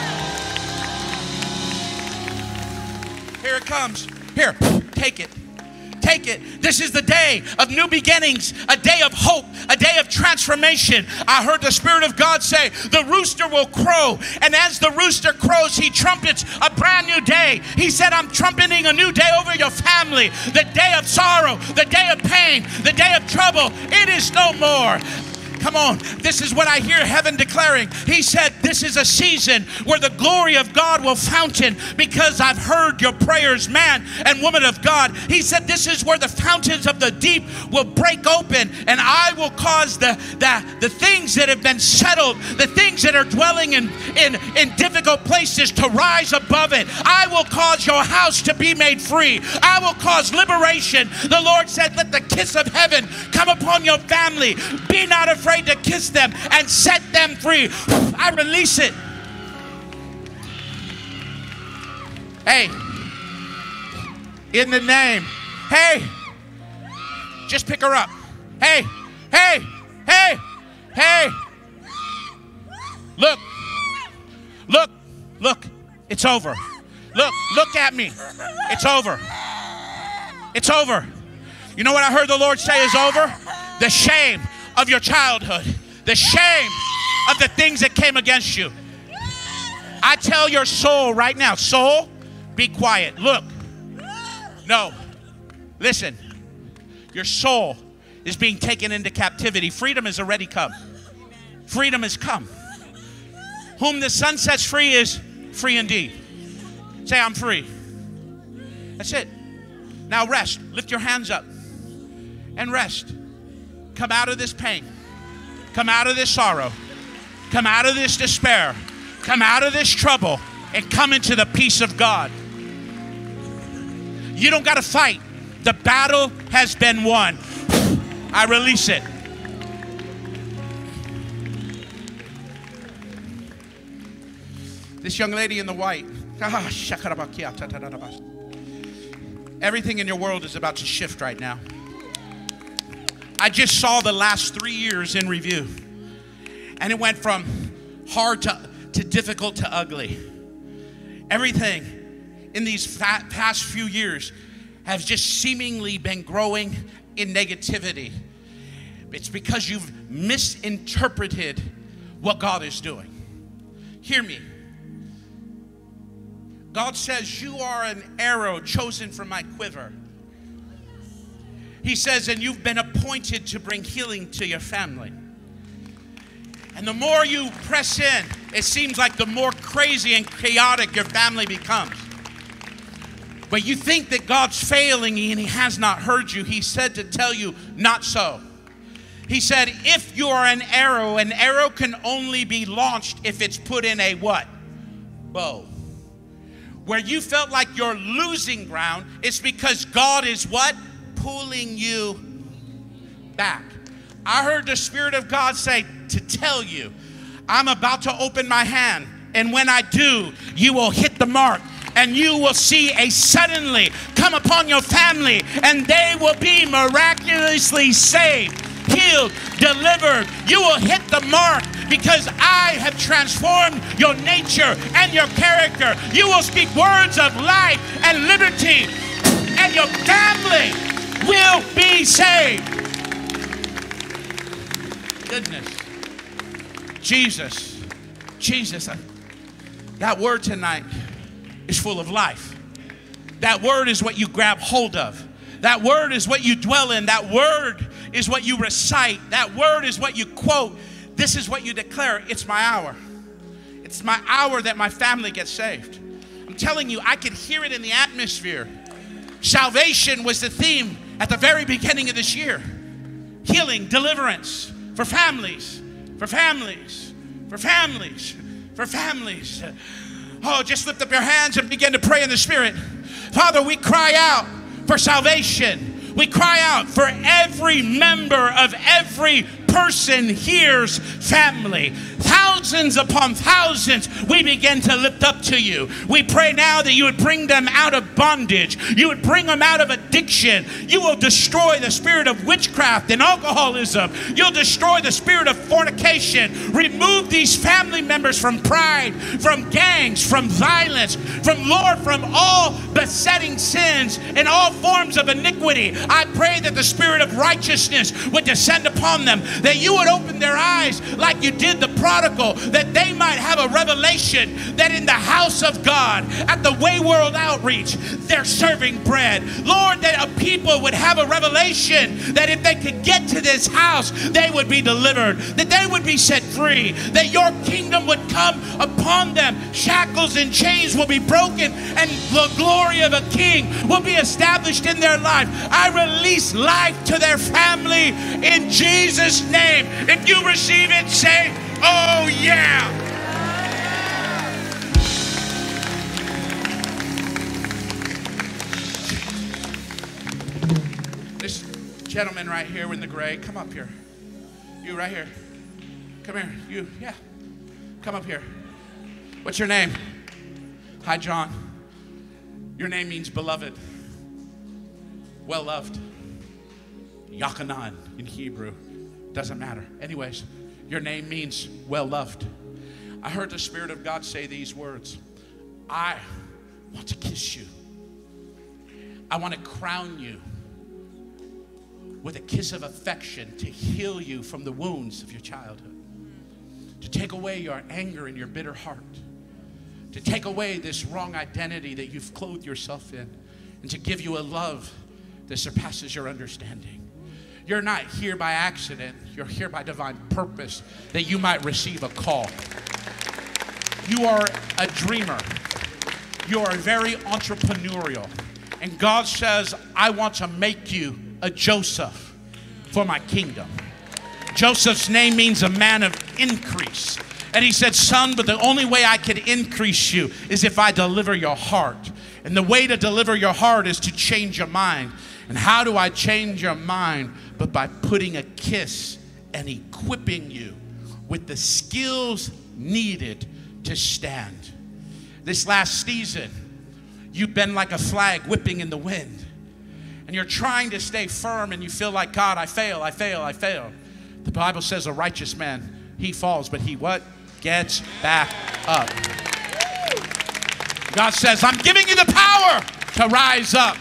Here it comes. Here, take it. Take it. This is the day of new beginnings, a day of hope, a day of transformation. I heard the Spirit of God say, The rooster will crow. And as the rooster crows, he trumpets a brand new day. He said, I'm trumpeting a new day over your family. The day of sorrow, the day of pain, the day of trouble. It is no more. Come on. This is what I hear heaven declaring. He said, This is a season where the glory of God will fountain because I've heard your prayers, man and woman of God. He said, This is where the fountains of the deep will break open, and I will cause the, the, the things that have been settled, the things that are dwelling in, in, in difficult places to rise above it. I will cause your house to be made free. I will cause liberation. The Lord said, Let the kiss of heaven come upon your family. Be not afraid to kiss them and set them free. I release it. Hey, in the name, hey, just pick her up. Hey, hey, hey, hey. Look, look, look, it's over. Look, look at me. It's over. It's over. You know what I heard the Lord say is over? The shame of your childhood, the shame of the things that came against you. I tell your soul right now, soul, be quiet. Look. No. Listen. Your soul is being taken into captivity. Freedom has already come. Freedom has come. Whom the Son sets free is free indeed. Say, I'm free. That's it. Now rest. Lift your hands up and rest. Come out of this pain. Come out of this sorrow. Come out of this despair. Come out of this trouble and come into the peace of God. You don't got to fight. The battle has been won. I release it. This young lady in the white. ah, Everything in your world is about to shift right now. I just saw the last three years in review, and it went from hard to, to difficult to ugly. Everything in these past few years has just seemingly been growing in negativity. It's because you've misinterpreted what God is doing. Hear me. God says, You are an arrow chosen from my quiver. He says, And you've been appointed to bring healing to your family. And the more you press in, it seems like the more crazy and chaotic your family becomes. But you think that God's failing and He has not heard you. He said to tell you, not so. He said, if you are an arrow, an arrow can only be launched if it's put in a what? Bow where you felt like you're losing ground, it's because God is what? Pulling you back. I heard the Spirit of God say to tell you, I'm about to open my hand, and when I do, you will hit the mark and you will see a suddenly come upon your family, and they will be miraculously saved, healed, delivered. You will hit the mark because I have transformed your nature and your character. You will speak words of life and liberty, and your family will be saved. Goodness. Jesus, Jesus, uh, that word tonight is full of life. That word is what you grab hold of. That word is what you dwell in. That word is what you recite. That word is what you quote. This is what you declare it's my hour. It's my hour that my family gets saved. I'm telling you, I could hear it in the atmosphere. Salvation was the theme at the very beginning of this year healing, deliverance for families, for families, for families, for families. Oh, just lift up your hands and begin to pray in the Spirit. Father, we cry out for salvation. We cry out for every member of every person hears family. Thousands upon thousands, we begin to lift up to you. We pray now that you would bring them out of bondage, you would bring them out of addiction. You will destroy the spirit of witchcraft and alcoholism. You'll destroy the spirit of fornication. Remove these family members from pride, from gangs, from violence, from Lord, from all besetting sins and all forms of iniquity. I pray that the spirit of righteousness would descend upon them that you would open their eyes like you did the prodigal, that they might have a revelation that in the house of God, at the Way World Outreach, they're serving bread. Lord, that a people would have a revelation that if they could get to this house, they would be delivered, that they would be set free, that your kingdom would come upon them. Shackles and chains will be broken, and the glory of a king will be established in their life. I release life to their family in Jesus' name. If you receive it, say, Oh, yeah. This gentleman right here in the gray, come up here. You right here. Come here. You, yeah. Come up here. What's your name? Hi, John. Your name means beloved, well loved. Yochanan in Hebrew. Doesn't matter. Anyways, your name means well loved. I heard the Spirit of God say these words I want to kiss you. I want to crown you with a kiss of affection to heal you from the wounds of your childhood, to take away your anger and your bitter heart, to take away this wrong identity that you've clothed yourself in, and to give you a love that surpasses your understanding. You're not here by accident, you're here by divine purpose that you might receive a call. You are a dreamer, you are very entrepreneurial. And God says, I want to make you a Joseph for my kingdom. Joseph's name means a man of increase. And he said, Son, but the only way I can increase you is if I deliver your heart. And the way to deliver your heart is to change your mind. And how do I change your mind? But by putting a kiss and equipping you with the skills needed to stand. This last season, you've been like a flag whipping in the wind. And you're trying to stay firm and you feel like, God, I fail, I fail, I fail. The Bible says a righteous man, he falls, but he what? Gets back up. God says, I'm giving you the power to rise up.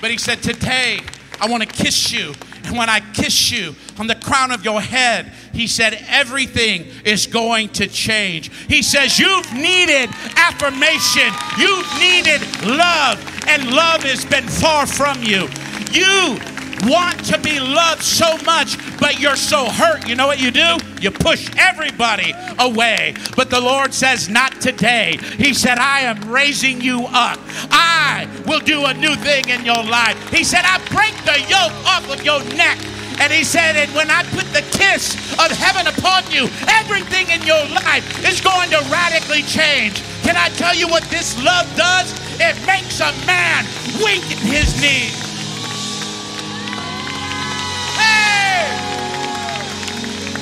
But he said, Today, I want to kiss you. And when I kiss you on the crown of your head, he said, everything is going to change. He says, You've needed affirmation, you've needed love, and love has been far from you. You want to be loved so much, but you're so hurt. You know what you do? You push everybody away. But the Lord says, Not today. He said, I am raising you up. I will do a new thing in your life. He said, I break the yoke off of your neck. And he said, and when I put the kiss of heaven upon you, everything in your life is going to radically change. Can I tell you what this love does? It makes a man weak in his knees.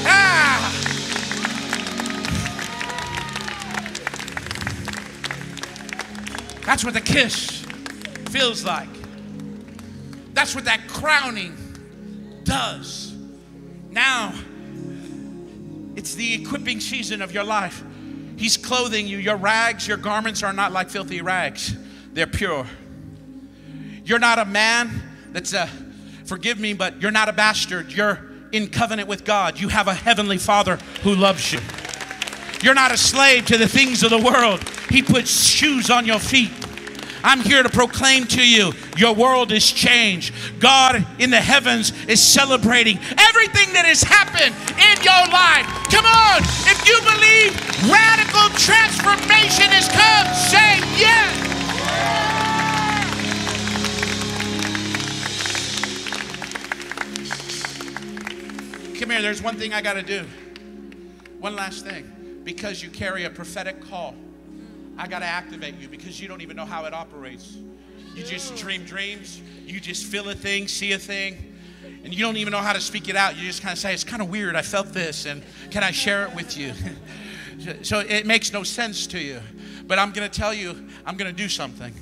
Ah! That's what the kiss feels like. That's what that crowning does. Now, it's the equipping season of your life. He's clothing you. Your rags, your garments are not like filthy rags, they're pure. You're not a man that's a, forgive me, but you're not a bastard. You're in covenant with God. You have a heavenly Father who loves you. You're not a slave to the things of the world. He puts shoes on your feet. I'm here to proclaim to you your world is changed. God in the heavens is celebrating everything that has happened in your life. Come on, if you believe radical transformation has come, say yes. Come here, there's one thing I got to do. One last thing. Because you carry a prophetic call, I got to activate you because you don't even know how it operates. You just dream dreams, you just feel a thing, see a thing, and you don't even know how to speak it out. You just kind of say, It's kind of weird. I felt this, and can I share it with you? so it makes no sense to you. But I'm going to tell you, I'm going to do something.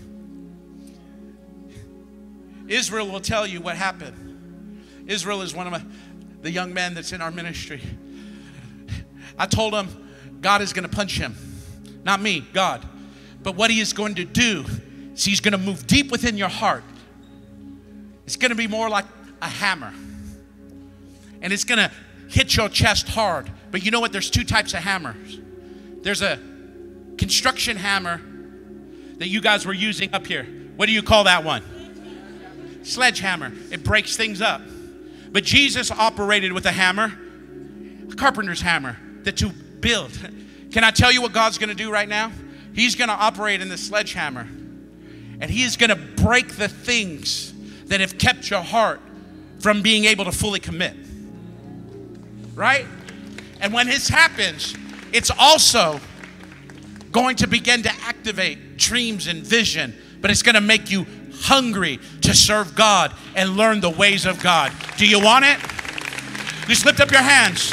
Israel will tell you what happened. Israel is one of my, the young man that's in our ministry. I told him God is going to punch him. Not me, God. But what he is going to do is he's going to move deep within your heart. It's going to be more like a hammer. And it's going to hit your chest hard. But you know what? There's two types of hammers. There's a construction hammer that you guys were using up here. What do you call that one? Sledgehammer. It breaks things up. But Jesus operated with a hammer, a carpenter's hammer, that to build. Can I tell you what God's going to do right now? He's going to operate in the sledgehammer. And He is going to break the things that have kept your heart from being able to fully commit. Right? And when this happens, it's also going to begin to activate dreams and vision, but it's going to make you hungry to serve God and learn the ways of God. Do you want it? Just lift up your hands.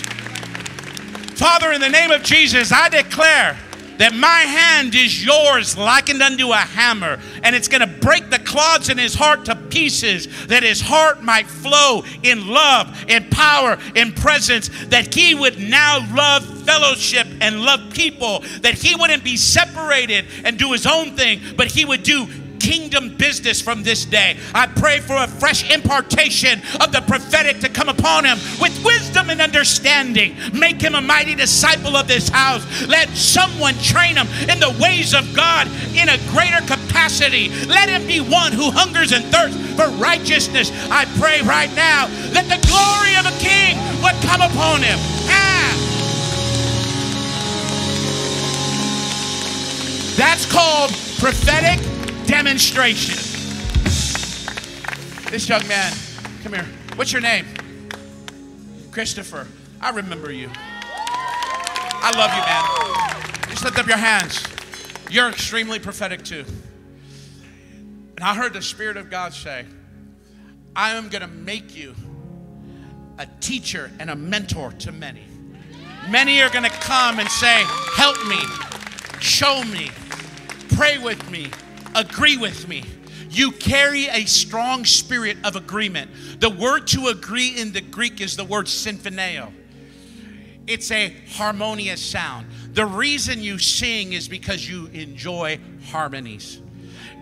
Father, in the name of Jesus, I declare that my hand is yours, likened unto a hammer, and it's going to break the clods in his heart to pieces, that his heart might flow in love, in power, in presence, that he would now love fellowship and love people, that he wouldn't be separated and do his own thing, but he would do kingdom business from this day. I pray for a fresh impartation of the prophetic to come upon him with wisdom and understanding. Make him a mighty disciple of this house. Let someone train him in the ways of God in a greater capacity. Let him be one who hungers and thirsts for righteousness. I pray right now that the glory of a king would come upon him. Ah. That's called prophetic demonstration. This young man, come here. What's your name? Christopher. I remember you. I love you, man. Just lift up your hands. You're extremely prophetic too. And I heard the Spirit of God say, I am going to make you a teacher and a mentor to many. Many are going to come and say, Help me, show me, pray with me, agree with me. You carry a strong spirit of agreement. The word to agree in the Greek is the word symphoneo. It's a harmonious sound. The reason you sing is because you enjoy harmonies.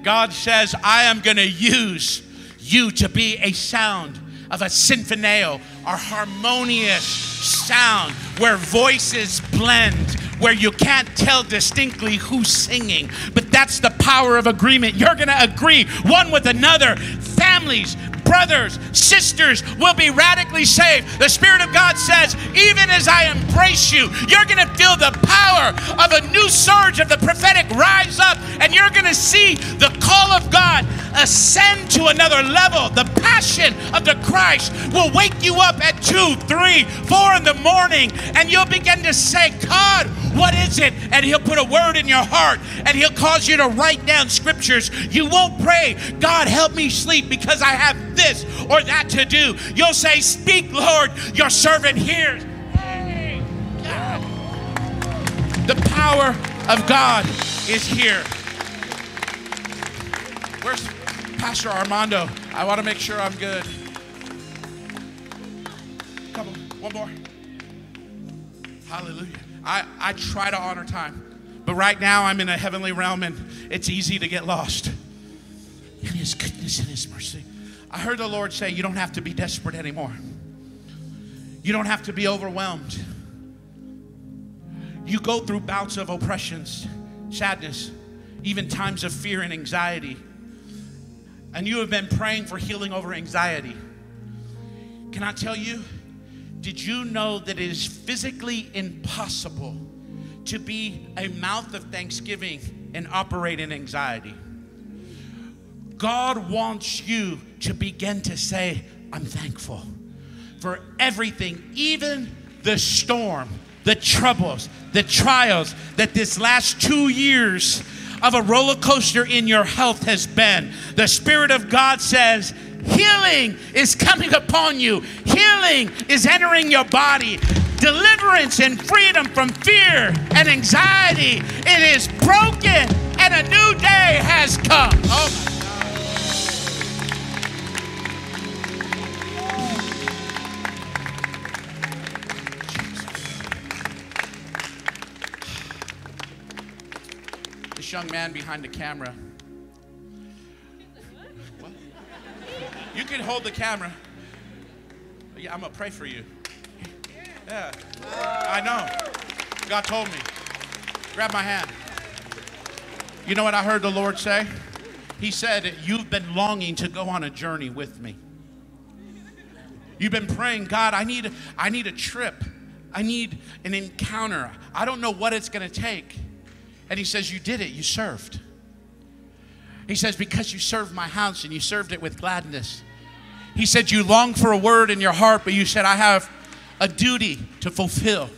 God says, I am going to use you to be a sound of a symphoneo, a harmonious sound where voices blend, where you can't tell distinctly who's singing. But that's the power of agreement. You're going to agree one with another. Families, brothers, sisters will be radically saved. The Spirit of God says, even as I embrace you, you're going to feel the power of a new surge of the prophetic rise up, and you're going to see the call of God ascend to another level. The passion of the Christ will wake you up at two, three, four in the morning, and you'll begin to say, God, what is it? And He'll put a word in your heart, and He'll cause you to write down scriptures. You won't pray, God, help me sleep because I have this or that to do. You'll say, Speak, Lord, your servant hears. Hey, God. The power of God is here. Where's Pastor Armando? I want to make sure I'm good. Couple, one more. Hallelujah. I, I try to honor time, but right now I'm in a heavenly realm and it's easy to get lost. In His goodness and His mercy. I heard the Lord say, You don't have to be desperate anymore. You don't have to be overwhelmed. You go through bouts of oppressions, sadness, even times of fear and anxiety. And you have been praying for healing over anxiety. Can I tell you? Did you know that it is physically impossible to be a mouth of thanksgiving and operate in anxiety? God wants you to begin to say, I'm thankful for everything, even the storm, the troubles, the trials that this last two years of a roller coaster in your health has been. The Spirit of God says, Healing is coming upon you, healing is entering your body. Deliverance and freedom from fear and anxiety. It is broken and a new day has come. Oh this young man behind the camera. What? You can hold the camera. Yeah, I'm gonna pray for you. Yeah. I know. God told me. Grab my hand. You know what I heard the Lord say? He said, You've been longing to go on a journey with me. You've been praying, God, I need, I need a trip. I need an encounter. I don't know what it's going to take. And he says, You did it. You served. He says, Because you served my house and you served it with gladness. He said, You long for a word in your heart, but you said, I have a duty to fulfill.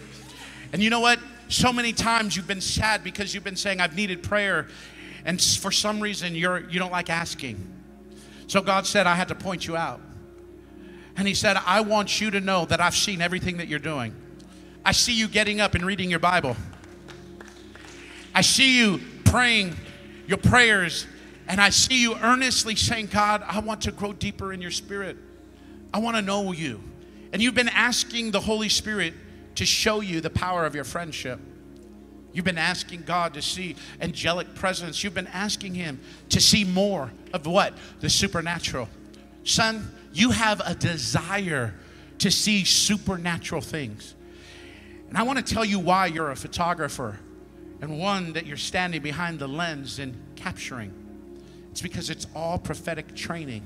And you know what? So many times you've been sad because you've been saying, I've needed prayer. And for some reason, you're, you don't like asking. So God said, I had to point you out. And He said, I want you to know that I've seen everything that you're doing. I see you getting up and reading your Bible. I see you praying your prayers, and I see you earnestly saying, God, I want to grow deeper in your spirit. I want to know you. And you've been asking the Holy Spirit to show you the power of your friendship. You've been asking God to see angelic presence. You've been asking Him to see more of what? The supernatural. Son, you have a desire to see supernatural things. And I want to tell you why you're a photographer and one that you're standing behind the lens and capturing. It's because it's all prophetic training.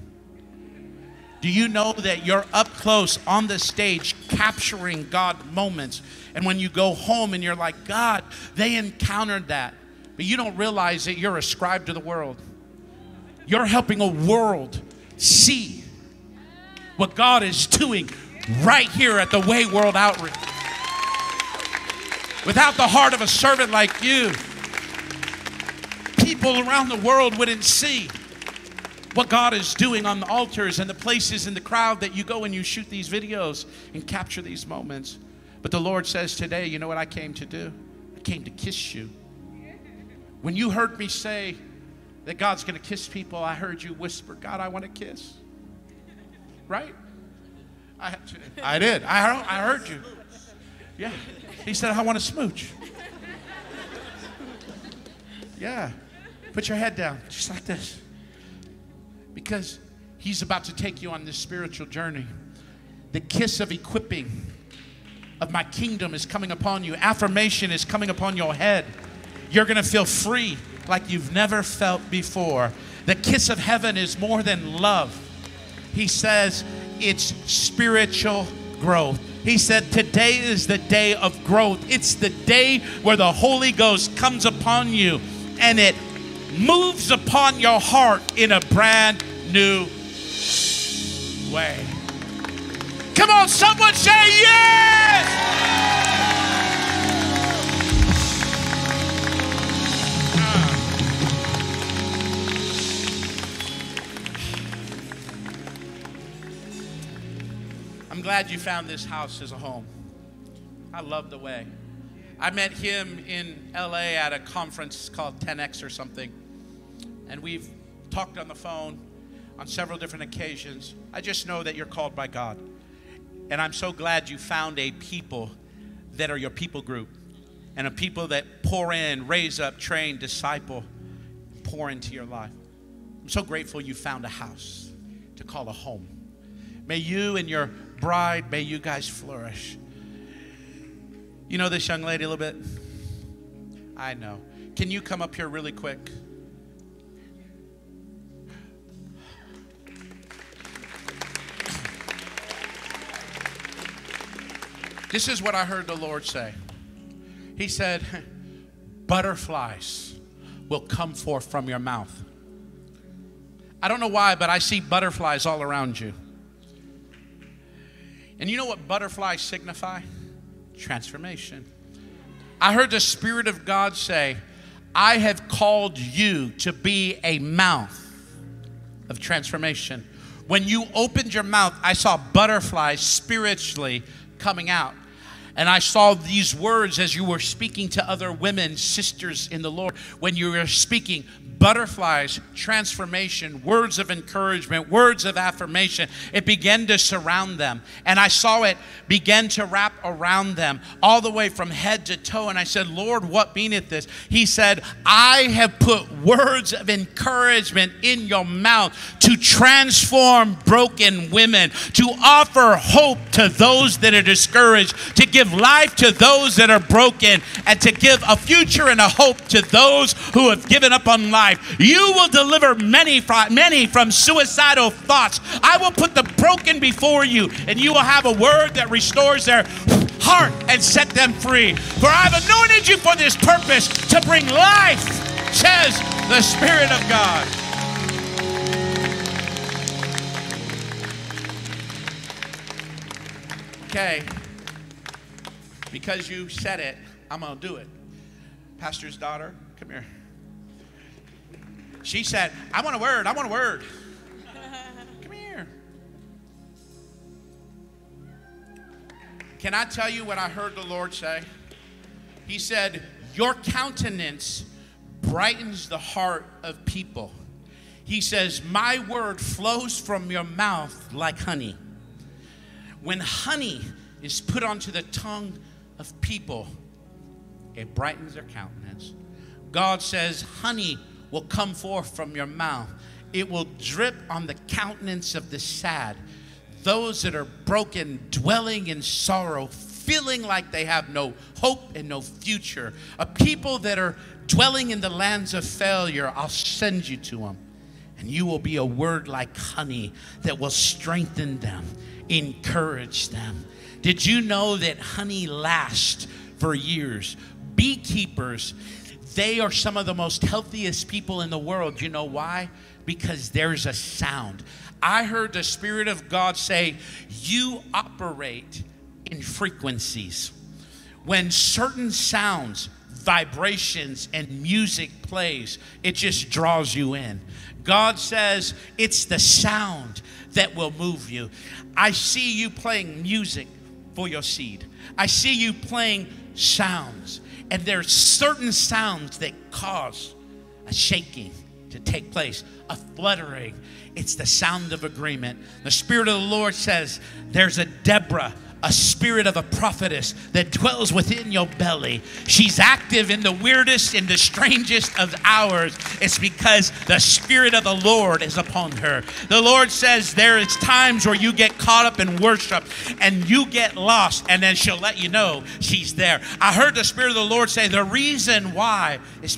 Do you know that you're up close on the stage capturing God moments? And when you go home and you're like, God, they encountered that. But you don't realize that you're ascribed to the world. You're helping a world see what God is doing right here at the Way World Outreach. Without the heart of a servant like you, people around the world wouldn't see what God is doing on the altars and the places in the crowd that you go and you shoot these videos and capture these moments. But the Lord says today, you know what I came to do? I came to kiss you. When you heard me say that God's going to kiss people, I heard you whisper, God, I want to kiss. Right? I, I did. I, I heard you. Yeah. He said, I want to smooch. Yeah. Put your head down, just like this. Because he's about to take you on this spiritual journey. The kiss of equipping of my kingdom is coming upon you. Affirmation is coming upon your head. You're going to feel free like you've never felt before. The kiss of heaven is more than love. He says it's spiritual growth. He said, Today is the day of growth. It's the day where the Holy Ghost comes upon you and it moves upon your heart in a brand new way. Come on, someone say yes! Glad you found this house as a home. I love the way. I met him in LA at a conference called 10X or something. And we've talked on the phone on several different occasions. I just know that you're called by God. And I'm so glad you found a people that are your people group and a people that pour in, raise up, train, disciple, pour into your life. I'm so grateful you found a house to call a home. May you and your bride, may you guys flourish. You know this young lady a little bit? I know. Can you come up here really quick? This is what I heard the Lord say. He said, Butterflies will come forth from your mouth. I don't know why, but I see butterflies all around you. And you know what butterflies signify? Transformation. I heard the Spirit of God say, I have called you to be a mouth of transformation. When you opened your mouth, I saw butterflies spiritually coming out. And I saw these words as you were speaking to other women, sisters in the Lord, when you were speaking butterflies, transformation, words of encouragement, words of affirmation. It began to surround them. And I saw it begin to wrap around them all the way from head to toe. And I said, Lord, what meaneth this? He said, I have put words of encouragement in your mouth to transform broken women, to offer hope to those that are discouraged, to give life to those that are broken, and to give a future and a hope to those who have given up on life life. You will deliver many from, many from suicidal thoughts. I will put the broken before you, and you will have a word that restores their heart and set them free. For I've anointed you for this purpose to bring life, says the Spirit of God. Okay, because you said it, I'm going to do it. Pastor's daughter, come here. She said, I want a word, I want a word. Come here. Can I tell you what I heard the Lord say? He said, Your countenance brightens the heart of people. He says, My word flows from your mouth like honey. When honey is put onto the tongue of people, it brightens their countenance. God says, Honey will come forth from your mouth. It will drip on the countenance of the sad, those that are broken, dwelling in sorrow, feeling like they have no hope and no future. A people that are dwelling in the lands of failure, I'll send you to them. And you will be a word like honey that will strengthen them, encourage them. Did you know that honey lasts for years? Beekeepers they are some of the most healthiest people in the world. You know why? Because there's a sound. I heard the Spirit of God say, You operate in frequencies. When certain sounds, vibrations, and music plays, it just draws you in. God says it's the sound that will move you. I see you playing music for your seed. I see you playing sounds. And there's certain sounds that cause a shaking to take place, a fluttering. It's the sound of agreement. The Spirit of the Lord says, There's a Deborah a spirit of a prophetess that dwells within your belly. She's active in the weirdest and the strangest of hours. It's because the spirit of the Lord is upon her. The Lord says there is times where you get caught up in worship and you get lost, and then she'll let you know she's there. I heard the spirit of the Lord say the reason why is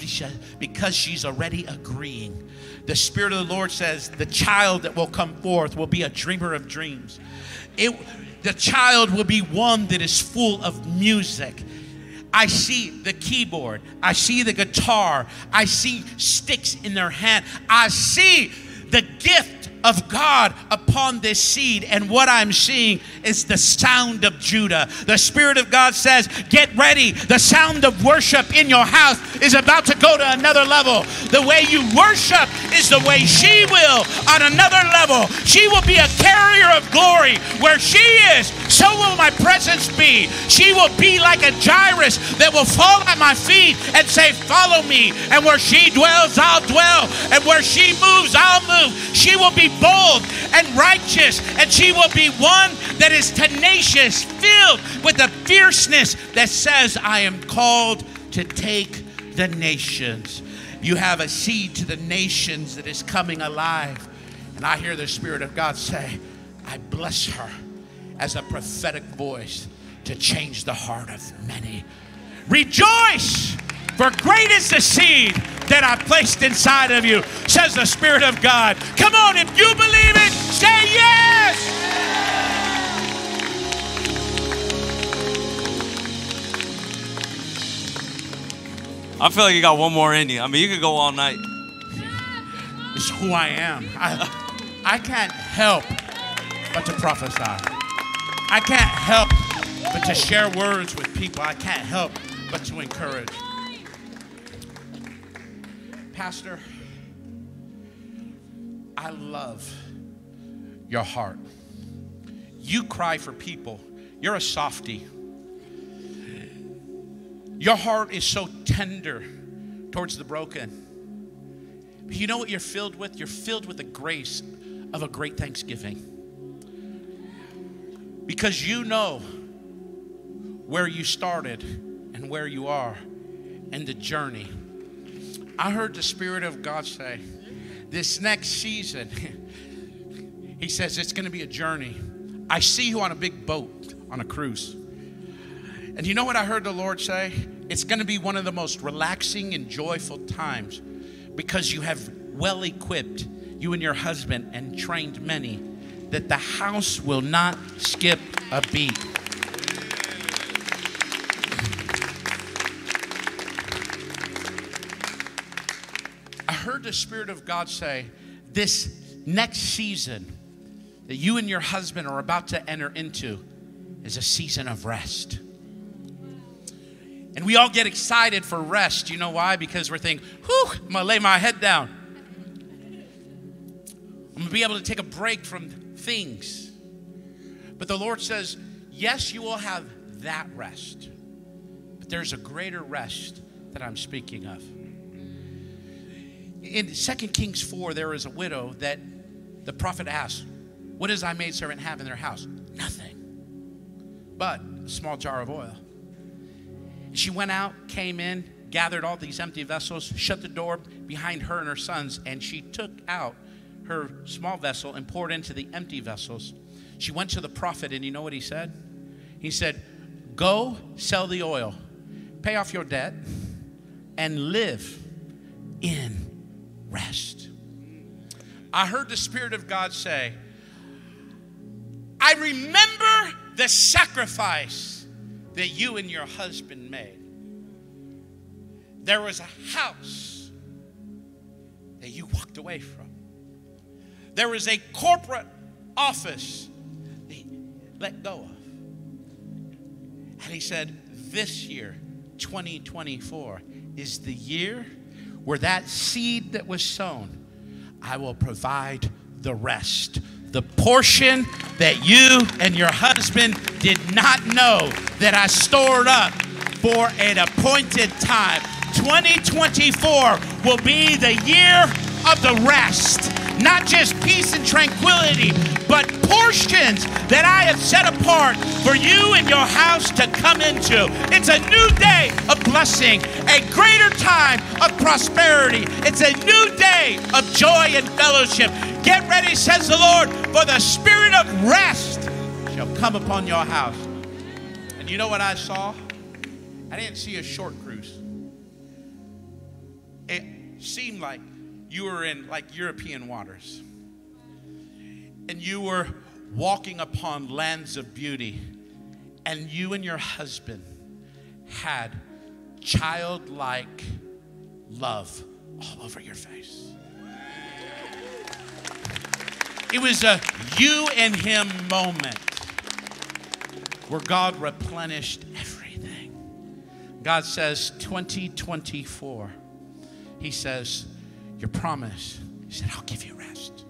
because she's already agreeing. The Spirit of the Lord says the child that will come forth will be a dreamer of dreams. It, the child will be one that is full of music. I see the keyboard. I see the guitar. I see sticks in their hand. I see the gift of God upon this seed. And what I'm seeing is the sound of Judah. The Spirit of God says, Get ready. The sound of worship in your house is about to go to another level. The way you worship is the way she will on another level. She will be a carrier of glory. Where she is, so will my presence be. She will be like a Jairus that will fall at my feet and say, Follow me. And where she dwells, I'll dwell. And where she moves, I'll move. She will be bold and righteous, and she will be one that is tenacious, filled with a fierceness that says, I am called to take the nations. You have a seed to the nations that is coming alive. And I hear the Spirit of God say, I bless her as a prophetic voice to change the heart of many. Rejoice! For great is the seed that I placed inside of you, says the Spirit of God. Come on, if you believe it, say yes. I feel like you got one more in you. I mean, you could go all night. It's who I am. I, I can't help but to prophesy. I can't help but to share words with people. I can't help but to encourage. Pastor, I love your heart. You cry for people. You're a softy. Your heart is so tender towards the broken. But you know what you're filled with? You're filled with the grace of a great thanksgiving. Because you know where you started and where you are and the journey. I heard the Spirit of God say, this next season, He says it's going to be a journey. I see you on a big boat on a cruise. And you know what I heard the Lord say? It's going to be one of the most relaxing and joyful times because you have well equipped you and your husband and trained many that the house will not skip a beat. The Spirit of God say, This next season that you and your husband are about to enter into is a season of rest. And we all get excited for rest. You know why? Because we're thinking, whew, I'm gonna lay my head down. I'm gonna be able to take a break from things. But the Lord says, yes, you will have that rest. But there's a greater rest that I'm speaking of. In 2 Kings 4, there is a widow that the prophet asked, What does thy maidservant have in their house? Nothing but a small jar of oil. She went out, came in, gathered all these empty vessels, shut the door behind her and her sons, and she took out her small vessel and poured into the empty vessels. She went to the prophet, and you know what he said? He said, Go sell the oil, pay off your debt, and live in rest. I heard the Spirit of God say, I remember the sacrifice that you and your husband made. There was a house that you walked away from. There was a corporate office that you let go of. And he said, This year, 2024, is the year where that seed that was sown, I will provide the rest. The portion that you and your husband did not know that I stored up for an appointed time. 2024 will be the year of the rest. Not just peace and tranquility, but portions that I have set apart for you and your house to come into. It's a new day of blessing, a greater time of prosperity. It's a new day of joy and fellowship. Get ready, says the Lord, for the spirit of rest shall come upon your house. And you know what I saw? I didn't see a short cruise. It seemed like you were in like European waters and you were walking upon lands of beauty, and you and your husband had childlike love all over your face. It was a you and him moment where God replenished everything. God says, 2024, He says, Your promise, He said, I'll give you rest.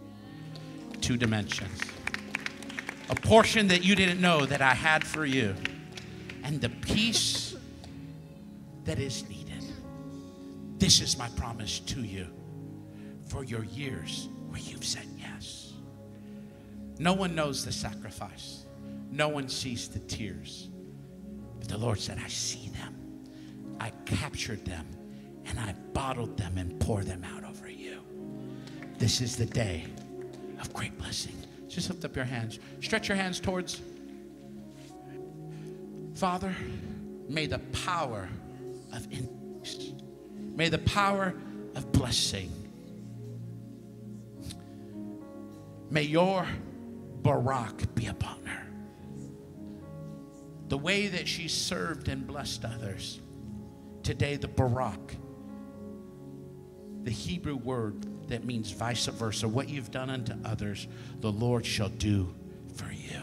Two dimensions. A portion that you didn't know that I had for you, and the peace that is needed. This is my promise to you for your years where you've said yes. No one knows the sacrifice. No one sees the tears. But the Lord said, I see them. I captured them and I bottled them and poured them out over you. This is the day of great blessing. Just lift up your hands. Stretch your hands towards Father. May the power of increase, may the power of blessing, may your Barak be upon her. The way that she served and blessed others. Today, the Barak, the Hebrew word that means vice versa, what you've done unto others, the Lord shall do for you.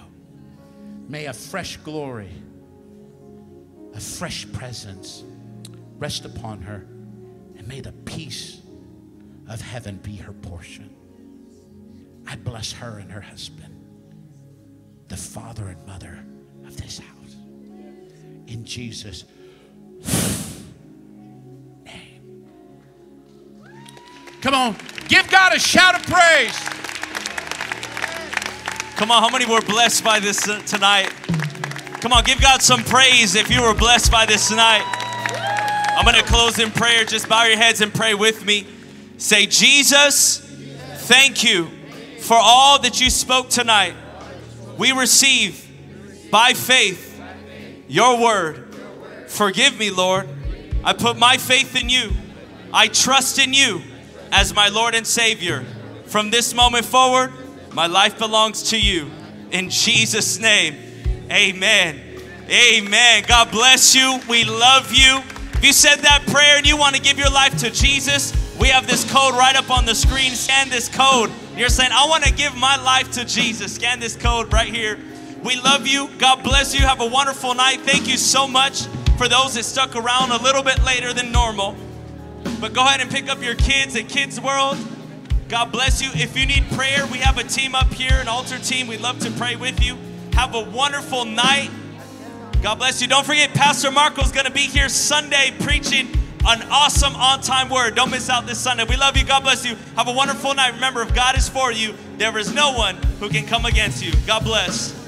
May a fresh glory, a fresh presence rest upon her, and may the peace of heaven be her portion. I bless her and her husband, the father and mother of this house. In Jesus' name. Come on, give God a shout of praise. Come on, how many were blessed by this uh, tonight? Come on, give God some praise if you were blessed by this tonight. I'm going to close in prayer. Just bow your heads and pray with me. Say, Jesus, thank you for all that you spoke tonight. We receive by faith your word. Forgive me, Lord. I put my faith in you. I trust in you as my Lord and Savior. From this moment forward, my life belongs to you. In Jesus' name, amen. Amen. God bless you. We love you. If you said that prayer and you want to give your life to Jesus, we have this code right up on the screen. Scan this code. You're saying, I want to give my life to Jesus. Scan this code right here. We love you. God bless you. Have a wonderful night. Thank you so much for those that stuck around a little bit later than normal. But go ahead and pick up your kids at Kids World. God bless you. If you need prayer, we have a team up here, an altar team. We'd love to pray with you. Have a wonderful night. God bless you. Don't forget, Pastor Marco's going to be here Sunday preaching an awesome on time word. Don't miss out this Sunday. We love you. God bless you. Have a wonderful night. Remember, if God is for you, there is no one who can come against you. God bless.